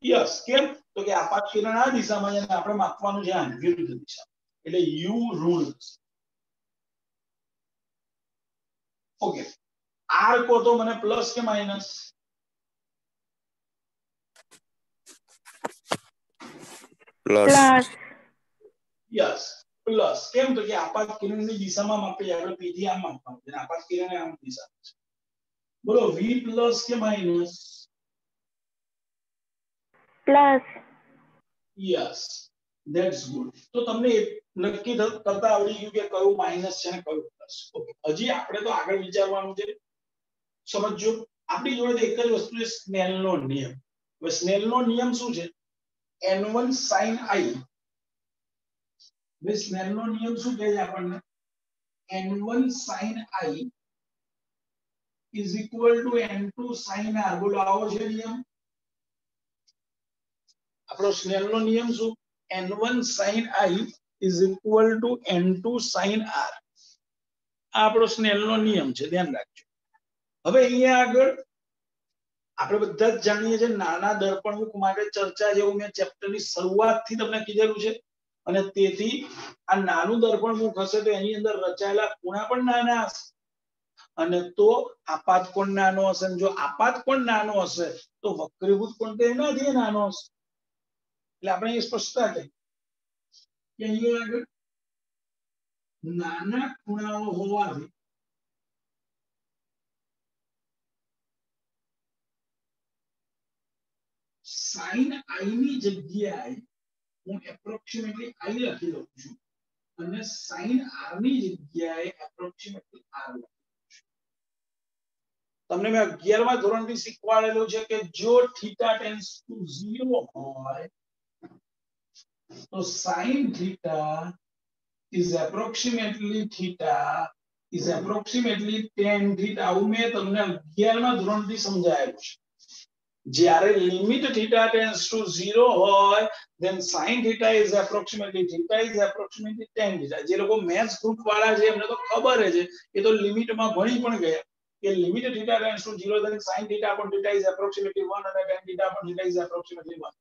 યસ કેમ? તો કે આપાત કિરણ આ દિશામાં છે આપણે માપવાનું છે આ વિરુદ્ધ દિશા. એટલે યુ રૂલ ઓકે આર કો તો મને પ્લસ કે માઇનસ પ્લસ યસ પ્લસ કેમ? તો કે આપાત કિરણની દિશામાં માપે આપણે પીધી થી આમ માપવાનું છે. આપાત કિરણ આમ દિશા છે. બોલો વી પ્લસ કે minus plus yes that's good તો તમને નક્કી થ- કરતા આવડી ગયું કે કયું માઇનસ છે અને કયું પ્લસ ઓકે હજી આપણે તો આગળ વિચારવાનું છે. સમજો આપણી જોડે તો એક જ વસ્તુ છે સ્નેલનો નિયમ. હવે સ્નેલનો નિયમ શું છે? N1 sin i. હવે સ્નેલનો નિયમ શું કહે છે આપણને? N1 sin i is equal to n2 sin r બોલો આવો છે નિયમ. આપણો સ્નેલનો નિયમ શું? n1 sin i is equal to n2 sin r. આપણો સ્નેલનો નિયમ છે, ધ્યાન રાખજો. હવે અહીંયા આગળ આપણે બધા જ જાણીએ છીએ નાના દર્પણમુખ માટે ચર્ચા જેવું મેં ચેપ્ટરની શરૂઆતથી તમને કીધેલું છે. અને તેથી આ નાનું દર્પણમુખ હશે તો એની અંદર રચાયેલા ખૂણા પણ નાના હશે. અને તો આપાત કોણ નાનો હશે? અને જો આપાત કોણ નાનો હશે, તો વક્રીભૂત કોણ તો એનાથી નાનો હશે. એટલે આપણે એ સ્પષ્ટતા થઈ કે અહીંયા આગળ નાના ખૂણાઓ હોવાથી સાઈન આઈ ની જગ્યાએ હું એપ્રોક્સિમેટલી આઈ લખી દઉં છું. અને સાઈન આરની જગ્યાએ એપ્રોક્સિમેટલી આર લખી દઉં છું. તમને મેં 11મા ધોરણથી શીખવાડેલું છે કે જો થીટા ટેન્સ ટુ 0 હોય તો sin theta is approximately theta is approximately tan theta આવું મેં તમને 11મા ધોરણથી સમજાયેલું છે જ્યારે લિમિટ થીટા ટેન્સ ટુ 0 હોય then sin theta is approximately theta is approximately tan theta જે લોકો મેથ્સ ગ્રુપ વાળા છે એમને તો ખબર જ છે એ તો લિમિટમાં ભણી પણ ગયા કે limit theta tends to 0 then sin theta upon theta is approximately 1 અને tan theta upon theta is approximately 1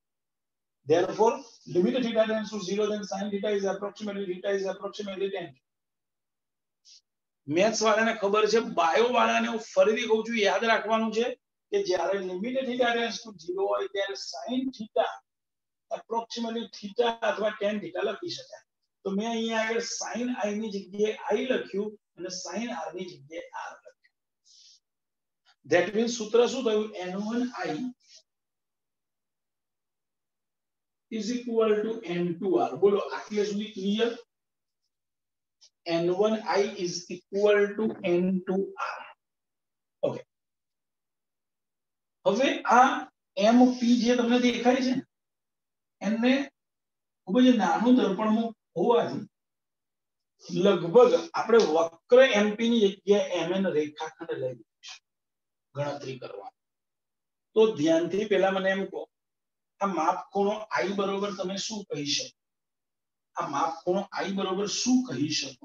therefore limit theta tends to 0 then sin theta is approximately theta is approximately tan maths વાળાને ખબર છે bio વાળાને હું ફરીથી કહું છું યાદ રાખવાનું છે કે જ્યારે લિમિટ થીટા ટેન્ડ્સ ટુ 0 હોય ત્યારે sin થીટા એપ્રોક્સિમેટલી થીટા અથવા tan થીટા લખી શકાય તો મેં અહીંયા આગળ sin i ની જગ્યાએ i લખ્યું અને sin r ની જગ્યાએ r લખ્યું ધેટ મીન્સ સૂત્ર શું થયું n1i is equal to n2r બોલો આટલે સુધી clear n1i is equal to n2r okay હવે આ mp જે તમને દેખાય છે ને એમને ખૂબ જ નાનું દર્પણમાં હોવાથી લગભગ આપણે વક્ર mp ની જગ્યાએ mn રેખાખંડ લઈ લઈશું ગણતરી કરવા. તો ધ્યાનથી પહેલા મને એમ કહો, આ માપ ખૂણો i બરોબર તમે શું કહી શકો? આ માપ ખૂણો i બરોબર શું કહી શકો?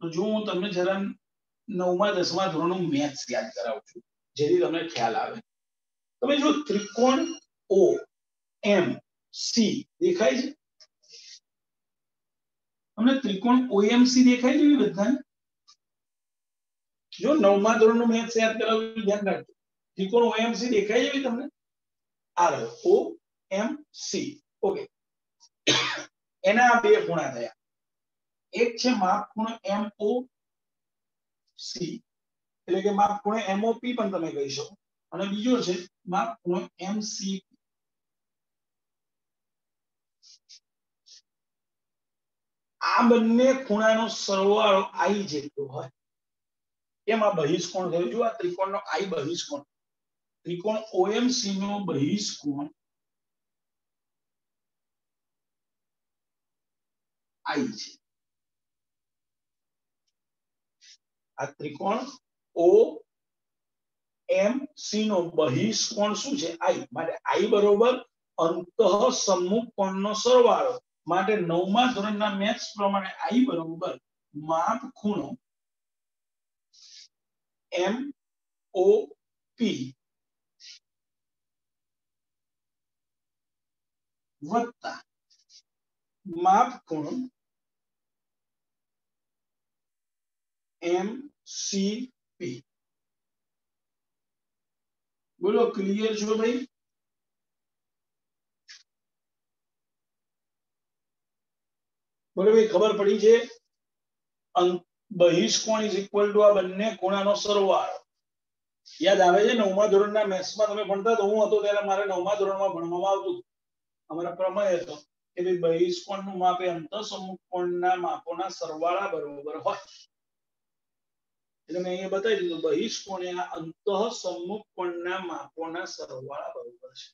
તો જો હું તમને જરા નવમા, દસમા ધોરણનું મેથ્સ યાદ કરાવું છું, જેથી તમને ખ્યાલ આવે. તમે જો ત્રિકોણ ઓ એમ સી દેખાય છે? તમને ત્રિકોણ ઓએમસી દેખાય છે બધાને? જો નવમા ધોરણનું મેથ્સ યાદ કરાવ્યું ધ્યાન રાખજો. ત્રિકોણ ઓએમસી દેખાય એવી તમને? આ ઓ એમ સી ઓકે એના આ બે ખૂણા થયા. એક છે માપ ખૂણો એમ ઓ સી એટલે કે માપ ખૂણો એમઓપી પણ તમે કહી શકો. અને બીજો છે માપ ખૂણો એમસી આ બંને ખૂણાનો સરવાળો આઈ જેટલો હોય. કેમ આ બહિષ્કોણ થયું જો આ ત્રિકોણનો આઈ બહિષ્કોણ. ત્રિકોણ ઓએમસી નો બહિષ્કોણ આઈ છે. આ ત્રિકોણ ઓ એમ સી નો બહિષ્કોણ શું છે? આઈ માટે આઈ બરોબર અંતઃ સમ્મુખ કોણનો સરવાળો. માટે નવમા ધોરણના મેથ્સ પ્રમાણે આઈ બરોબર માપ ખૂણો એમ ઓ પી વત્તા માપ ખૂણો એમ સી પી બોલો ક્લિયર છો ભાઈ બોલો ભાઈ ખબર પડી છે બહિષ્કોણ ઇઝ ઇક્વલ ટુ આ બંને ખૂણાનો સરવાળો. યાદ આવે છે, નવમા ધોરણના મેથ્સમાં તમે ભણતા તો હું હતો ત્યારે મારે નવમા ધોરણમાં ભણવામાં આવતું અમારા પ્રમેય હતો કે ભાઈ બહિષ્કોણનું માપ એ અંતઃસમુખ કોણના માપોના સરવાળા બરોબર હોય. એટલે મેં અહીંયા બતાવી દીધું, બહિષ્કોણ એ અંતઃસમુખ કોણના માપોના સરવાળા બરોબર છે.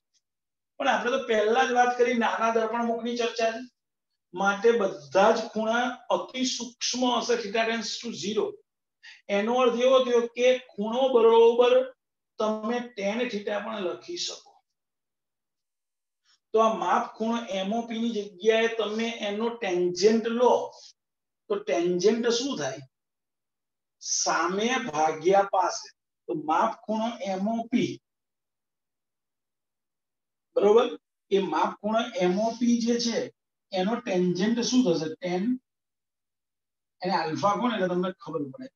પણ આપણે તો પહેલા જ વાત કરી, નાના દર્પણ મુખની ચર્ચા છે. માટે બધા જ ખૂણા અતિ સૂક્ષ્મ હશે થીટા ટેન્સ ટુ 0 એનો અર્થ એવો થયો કે ખૂણો બરોબર તમે tan થીટા પણ લખી શકો. તો આ માપ ખૂણો MOP ની જગ્યાએ તમે એનો ટેન્જન્ટ લો, તો ટેન્જન્ટ શું થાય? સામે ભાગ્યા પાસે. તો માપ ખૂણો MOP બરોબર? એ માપ ખૂણો MOP જે છે એનો ટેન્જન્ટ શું થશે? ટેન એને આલ્ફા કોણ? એટલે તમને ખબર પડે.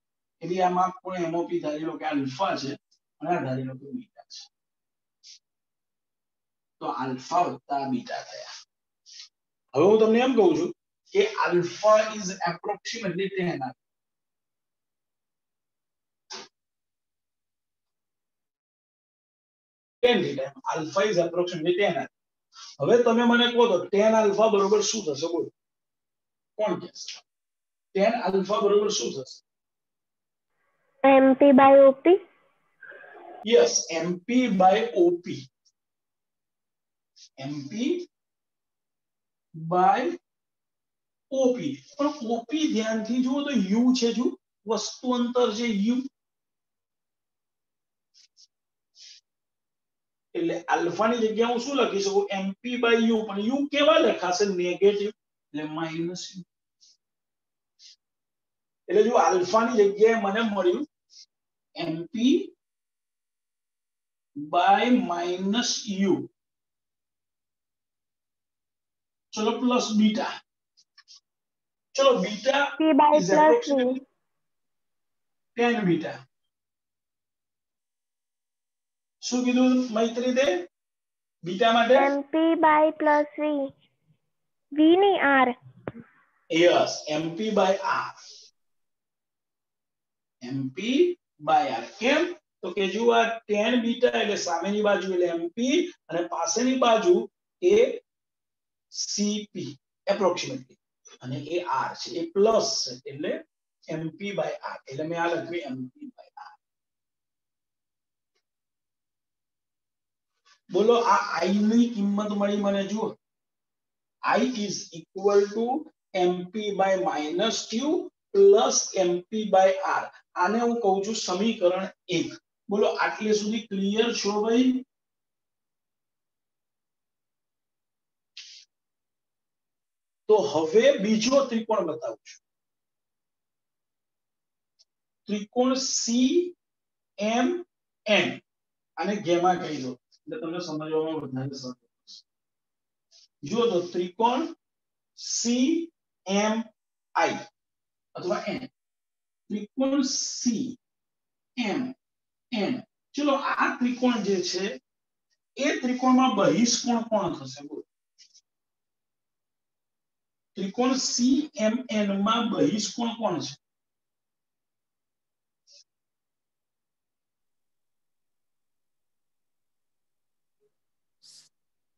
એટલે આ માપ એમઓપી MOP ધારી લો કે આલ્ફા છે અને આ ધારી લો કે બીટા છે. તો આલ્ફા વત્તા બીટા થયા. હવે હું તમને એમ કહું છું કે alpha is approximately 10 tan theta. alpha is approximately 10 હવે તમે મને કહો તો tan alpha બરોબર શું થશે? બોલો. કોણ કહેશે tan alpha બરોબર શું થશે? mp by op. Yes mp by op. mp by op. પણ op ધ્યાનથી જુઓ તો u છે જો વસ્તુ અંતર છે u. એટલે આલ્ફાની જગ્યાએ હું શું લખી શકું? એમપી બાય યુ પણ યુ કેવા લખાશે? નેગેટિવ એટલે માઇનસ યુ એટલે જો આલ્ફાની જગ્યાએ મને મળ્યું એમપી બાય માઇનસ યુ ચલો પ્લસ બીટા ચલો beta tan by is plus v approximately 10 beta શું કીધું મૈત્રી તે બીટા માટે mp by plus v. V ની r. Yes mp by r. Mp by r. કેમ? તો કે જો આ tan બીટા એટલે સામેની બાજુ એટલે mp અને પાસેની બાજુ એ cp એપ્રોક્સિમેટલી અને એ r છે એ પ્લસ છે એટલે mp by r. એટલે મેં આ લખ્યું mp by બોલો, આ આઈ ની કિંમત મળી મને જુઓ. I is equal to MP by minus Q plus MP by R આને હું કહું છું સમીકરણ એક. બોલો, આટલે સુધી ક્લિયર છો ભાઈ? તો હવે બીજો ત્રિકોણ બતાવું છું. ત્રિકોણ સી એમ એન અને ગેમા કહી દો. એટલે તમને સમજવામાં વધારે સરળ જુઓ તો ત્રિકોણ સી એમ આઈ અથવા એન ત્રિકોણ સી એમ એન ચલો, આ ત્રિકોણ જે છે, એ ત્રિકોણમાં બહિષ્કોણ કોણ થશે? બોલો. ત્રિકોણ સી એમ એનમાં બહિષ્કોણ કોણ છે?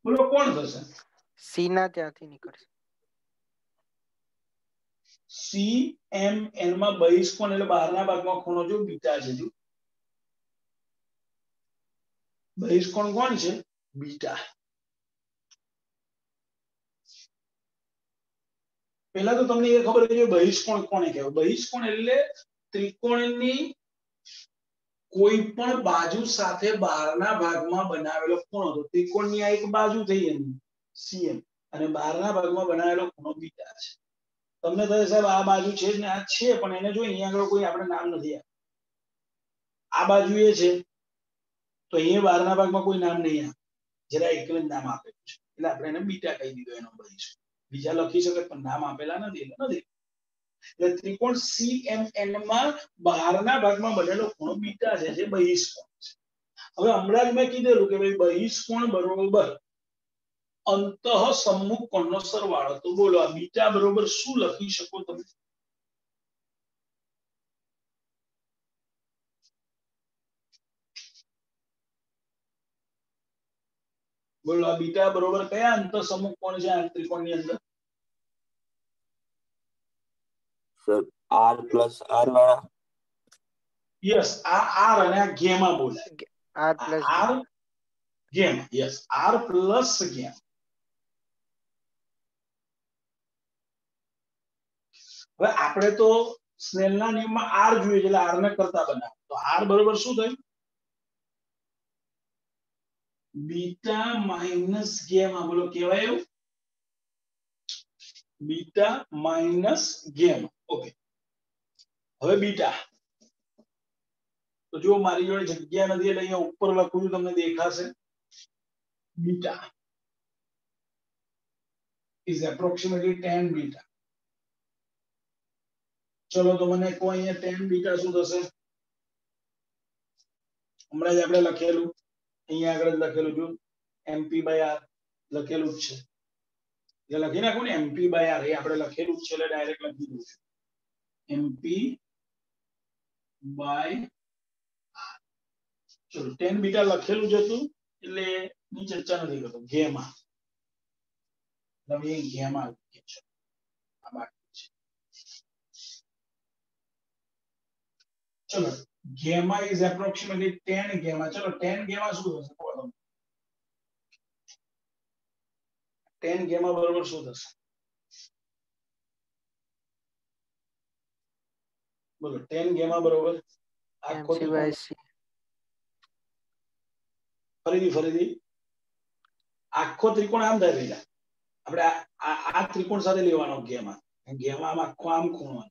બોલો કોણ થશે? સી ના ત્યાંથી નીકળશે. સી એમ એનમાં બહિષ્કોણ એટલે બહારના ભાગમાં ખૂણો જો બીટા છે જો. બહિષ્કોણ કોણ છે? બીટા. પહેલા તો તમને એ ખબર છે બહિષ્કોણ કોને કહેવાય? બહિષ્કોણ એટલે ત્રિકોણની કોઈ પણ બાજુ સાથે બહારના ભાગમાં બનાવેલો ખૂણો, તો ત્રિકોણની આ એક બાજુ થઈ એની સીએમ અને બહારના ભાગમાં બનાવેલો ખૂણો બીટા છે. તમને થશે સાહેબ આ બાજુ છે ને, આ છે, પણ એને જો અહીંયા આગળ કોઈ આપણે નામ નથી આપ્યું. આ બાજુ એ છે, તો અહીંયા બહારના ભાગમાં કોઈ નામ નહીં આવે જરા એક જ નામ આપેલું છે. એટલે આપણે એને બીટા કહી દીધો, એનો બનીશું બીજા લખી શકે, પણ નામ આપેલા નથી, એટલે નથી. એટલે ત્રિકોણ CMN માં બહારના ભાગમાં બનેલો ખૂણો બીટા છે, જે બહિષ્કોણ છે. હવે હમણાં જ મેં કીધેલું કે ભાઈ બહિષ્કોણ બરોબર અંતઃ સમ્મુખ કોણનો સરવાળો તો બોલો, આ બીટા બરોબર શું લખી શકો તમે? બોલો, આ બીટા બરોબર કયા અંતઃ સમ્મુખ કોણ છે આ ત્રિકોણની અંદર? સર આર પ્લસ આર વાળા યસ આ આર અને આ ગેમા બોલાય R plus R gamma yes R plus gamma હવે આપણે તો સ્નેલના નિયમમાં આર જોઈએ છે એટલે આર ને કરતા બનાવ. તો આર બરોબર શું થયું? બીટા માઇનસ ગેમા બોલો કેવાય એવું? Beta minus gamma okay. હવે બીટા, તો જો મારી જોડે જગ્યા નથી એટલે અહીંયા ઉપર લખું છું, તમને દેખાશે. બીટા is approximately 10 બીટા ચલો, તો મને કહો અહીંયા 10 બીટા શું થશે? હમણાં જ આપણે લખેલું, અહીંયા આગળ જ લખેલું જો એમપી બાય આર લખેલું જ છે. જે લખી નાખું ને એમપી બાય આર એ આપણે લખેલું જ છે એટલે ડાયરેક્ટ લખી દઉં છું. એમપી બાય ચલો ટેન બીટા લખેલું જ હતું, એટલે ની ચર્ચા નથી કરતો ગેમા તમે ગેમા લખીએ છો આ બાકી છે. ચલો ગેમા ઇઝ એપ્રોક્સિમેટલી 10 ગેમા ચલો 10 ગેમા શું થશે? તમે 10 ગેમા બરોબર શું થશે? બોલો 10 ગેમા બરોબર? આખો એમસી ફરીથી ફરીથી. આખો ત્રિકોણ આમ થાય ભેગા આપણે આ- આ આ ત્રિકોણ સાથે લેવાનો ગેમા ગેમામાં આખો આમ ખૂણો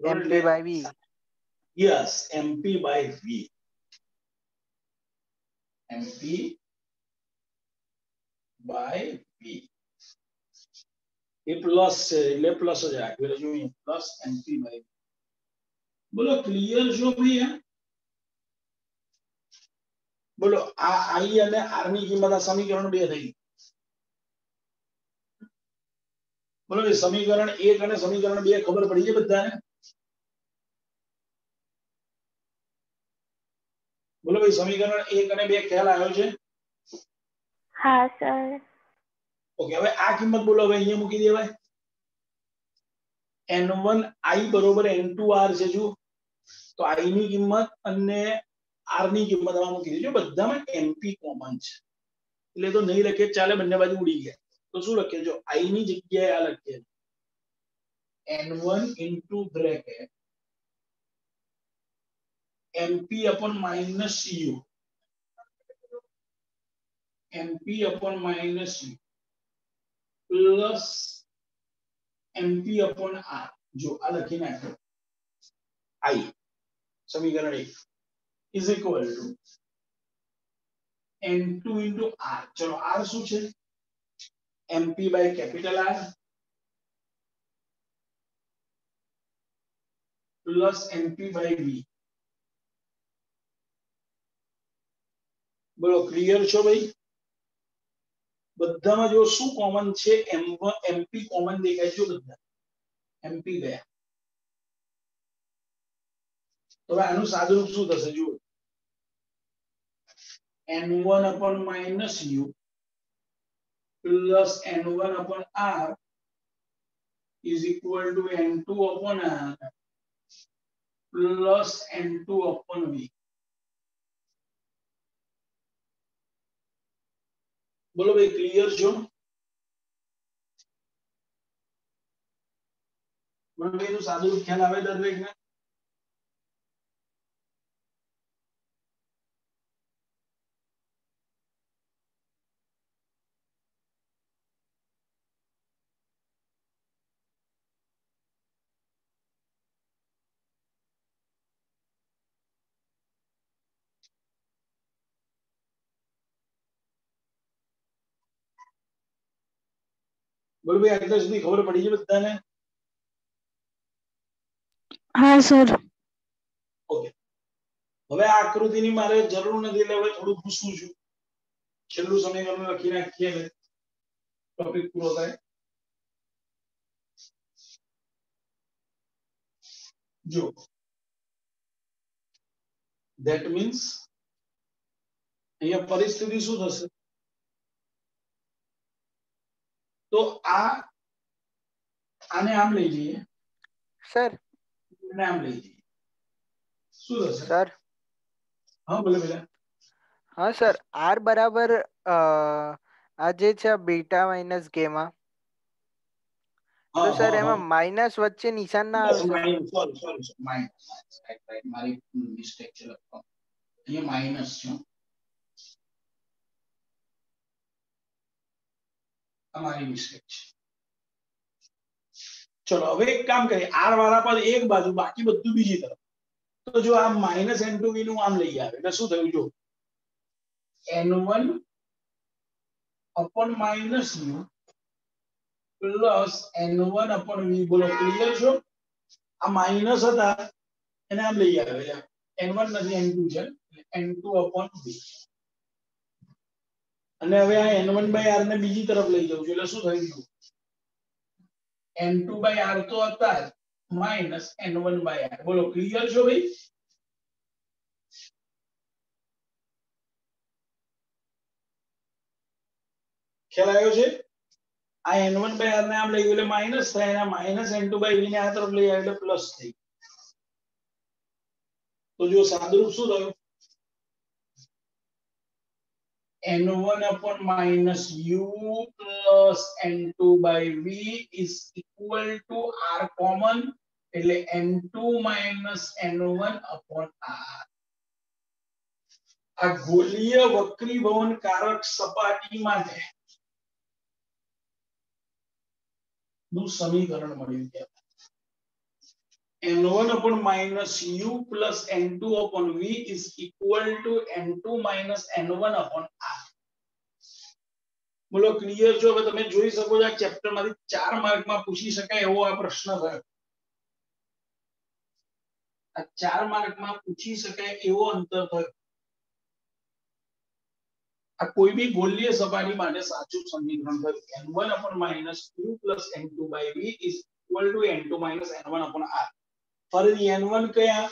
MP by B yes MP by V MP by V એ પ્લસ છે એટલે પ્લસ જ રાખ્યું એટલે જોઈએ પ્લસ એમપી બાય બોલો ક્લિયર છો આ? બોલો આ આઈ અને આરની કિંમત આ સમીકરણ બે થઈ બોલો એ સમીકરણ એક અને સમીકરણ બે ખબર પડી છે બધાને? બોલો ભાઈ સમીકરણ એક અને બે ખ્યાલ આવ્યો છે? હા સર ઓકે હવે આ કિંમત બોલો, હવે અહીંયા મૂકી દેવાય. N1 i બરોબર n2 r છે જો તો i ની કિંમત અને r ની કિંમત આમાં મૂકી દેજો. બધામાં mp કોમન છે. એટલે તો નહીં લખીએ તો ચાલે, બંને બાજુ ઉડી ગયા. તો શું લખીએ જો i ની જગ્યાએ આ લખીએ n1 into bracket. Mp upon minus u. Mp upon minus u. Plus MP upon R જો આ લખી નાખો આઈ સમીકરણ એક is equal to M two into R ચલો આર શું છે? MP by capital R plus MP by V બોલો ક્લિયર છો ભાઈ? બધામાં જો શું કોમન છે એમ એમપી કોમન દેખાય છે બધા એમપી ગયા તો આનું સાદું રૂપ શું થશે જુઓ n1 upon minus u plus n1 upon r is equal to n2 upon r plus n2 upon v બોલો ભાઈ ક્લિયર છો? મને એનું સાદું ખ્યાલ આવે દરેકને. બોલો ભાઈ અત્યાર સુધી ખબર પડી છે બધાને હા સર હવે આ આકૃતિની મારે જરૂર નથી એટલે હવે થોડું પૂછું છું છેલ્લું સમીકરણ લખી નાખીએ ને ટોપિક પૂરો થાય જો ધેટ મીન્સ અહીંયા પરિસ્થિતિ શું થશે તો આ આને આમ લઈ જઈએ સર આને આમ લઈ જઈએ શું થશે સર હા બોલે પેલા હા સર આર બરાબર અ, આ જે છે બીટા માઇનસ ગેમા તો સર એમાં માઇનસ વચ્ચે નિશાન ના આવે sir sorry sorry minus right right મારી મિસ્ટેક છે લખવા અહીંયા માઇનસ છે આ મારી મિસ્ટેક છે. ચલો, હવે એક કામ કરીએ. આર વાળા પર એક બાજુ, બાકી બધું બીજી તરફ. તો જો આ માઇનસ એન ટુ વી નું આમ લઈ આવે, એટલે શું થયું? જો N one upon minus U plus N one upon V બોલો ક્લિયર છો? આ માઇનસ હતા, એને આમ લઈ આવે. એન વન નથી એન ટુ છે. એન ટુ અપોન વી અને હવે આ એન વન બાય આર ને બીજી તરફ લઈ જવું છું. એટલે શું થઈ ગયું? એન ટુ બાય આર તો હતા જ. Minus N one by R બોલો ક્લિયર છો ભાઈ? ખ્યાલ આવ્યો છે? આ એન વન બાય આર ને આમ લઈ ગયું એટલે માઇનસ થાય અને minus N two by V ને આ તરફ લઈ આવે એટલે પ્લસ થઈ તો જો સાદુરૂપ શું થયું? N1 upon minus u plus n2 by v is equal to r common એટલે n2 minus n1 upon r આ ગોલીય વક્રીભવન કારક સપાટી માટે નું સમીકરણ મળ્યું છે n1 upon minus u plus n2 upon v is equal to n2 minus n1 upon r બોલો ક્લિયર છો હવે તમે જોઈ શકો છો આ ચેપ્ટરમાંથી ચાર માર્કમાં પૂછી શકાય એવો આ પ્રશ્ન થયો. આ ચાર માર્કમાં પૂછી શકાય એવો અંતર થયો. આ કોઈ બી ગોલીય સપાટી માટે સાચું સમીકરણ થયું. N1 upon minus q plus n2 by v is equal to n2 minus n1 upon r. ફરીથી n1 કયા?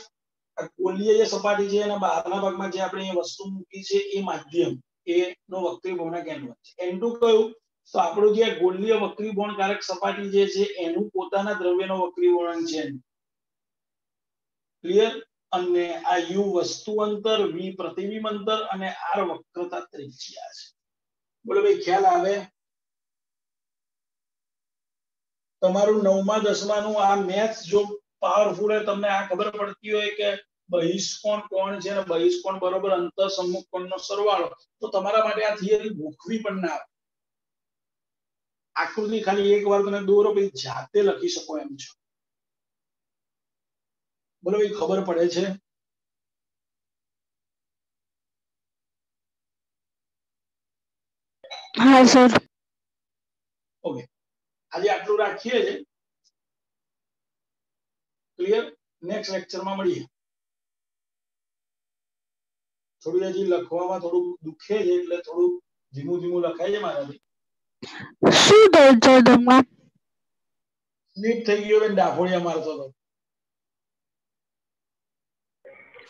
આ ગોલીય જે સપાટી છે એના બહારના ભાગમાં જે આપણે અહીંયા વસ્તુ મૂકી છે એ માધ્યમ. એ નો વક્રીભવનક n1 છે. n2 કયું તો આપણું જે ગોલીય વક્રીભવનકારક સપાટી જે છે, એનું પોતાના દ્રવ્યનો વક્રીભવન છે. ક્લિયર અને આ વક્રતા ત્રિજ્યા બોલો ભાઈ, ખ્યાલ આવે? તમારું નવમા, દસમાનું આ મેથ્સ જો પાવરફુલ હોય, તમને આ ખબર પડતી હોય કે બહિષ્કોણ કોણ છે અને બહિષ્કોણ બરોબર અંતર સમ્મુખ કોણનો સરવાળો? તો તમારા માટે આ થિયરી ભૂખવી પણ ના આવે. આકૃતિ ખાલી એક વાર તમે દોરો પછી જાતે લખી શકો એમ છો. બોલો ભાઈ ખબર પડે છે. હા સર. ઓકે. આજે આટલું રાખીએ છે ક્લિયર નેક્સ્ટ લેક્ચરમાં મળીએ. થોડું હજી લખવામાં થોડું દુખે છે એટલે થોડું ધીમું ધીમું લખાય છે મારાથી. શું થયું છે તમને સ્લીપ થઈ ગયો બેન ડાફોડિયા મારતો હતો.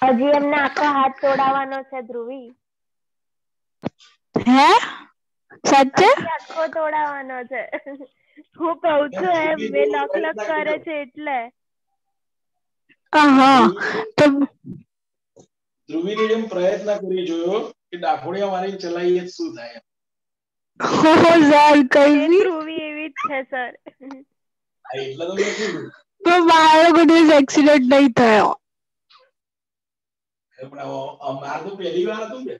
હજી એમને આખો હાથ તોડાવવાનો છે ધ્રુવી. હે? સાચે? આખો તોડાવવાનો છે. હું કઉ છું એમ બે લખ લખ કરે છે એટલે. હા તો ધ્રુવીની જેમ પ્રયત્ન કરી જોયો કે ડાફોડિયા મારી ચલાવીએ તો શું થાય હો સર કઈ એ બી? ધ્રુવી એવી જ છે સર. હા, એટલે તો મેં કીધું. પણ મારો કોઈ દિવસ એક્સિડન્ટ નહીં થયો. પણ મારે તો પહેલી વાર હતું ને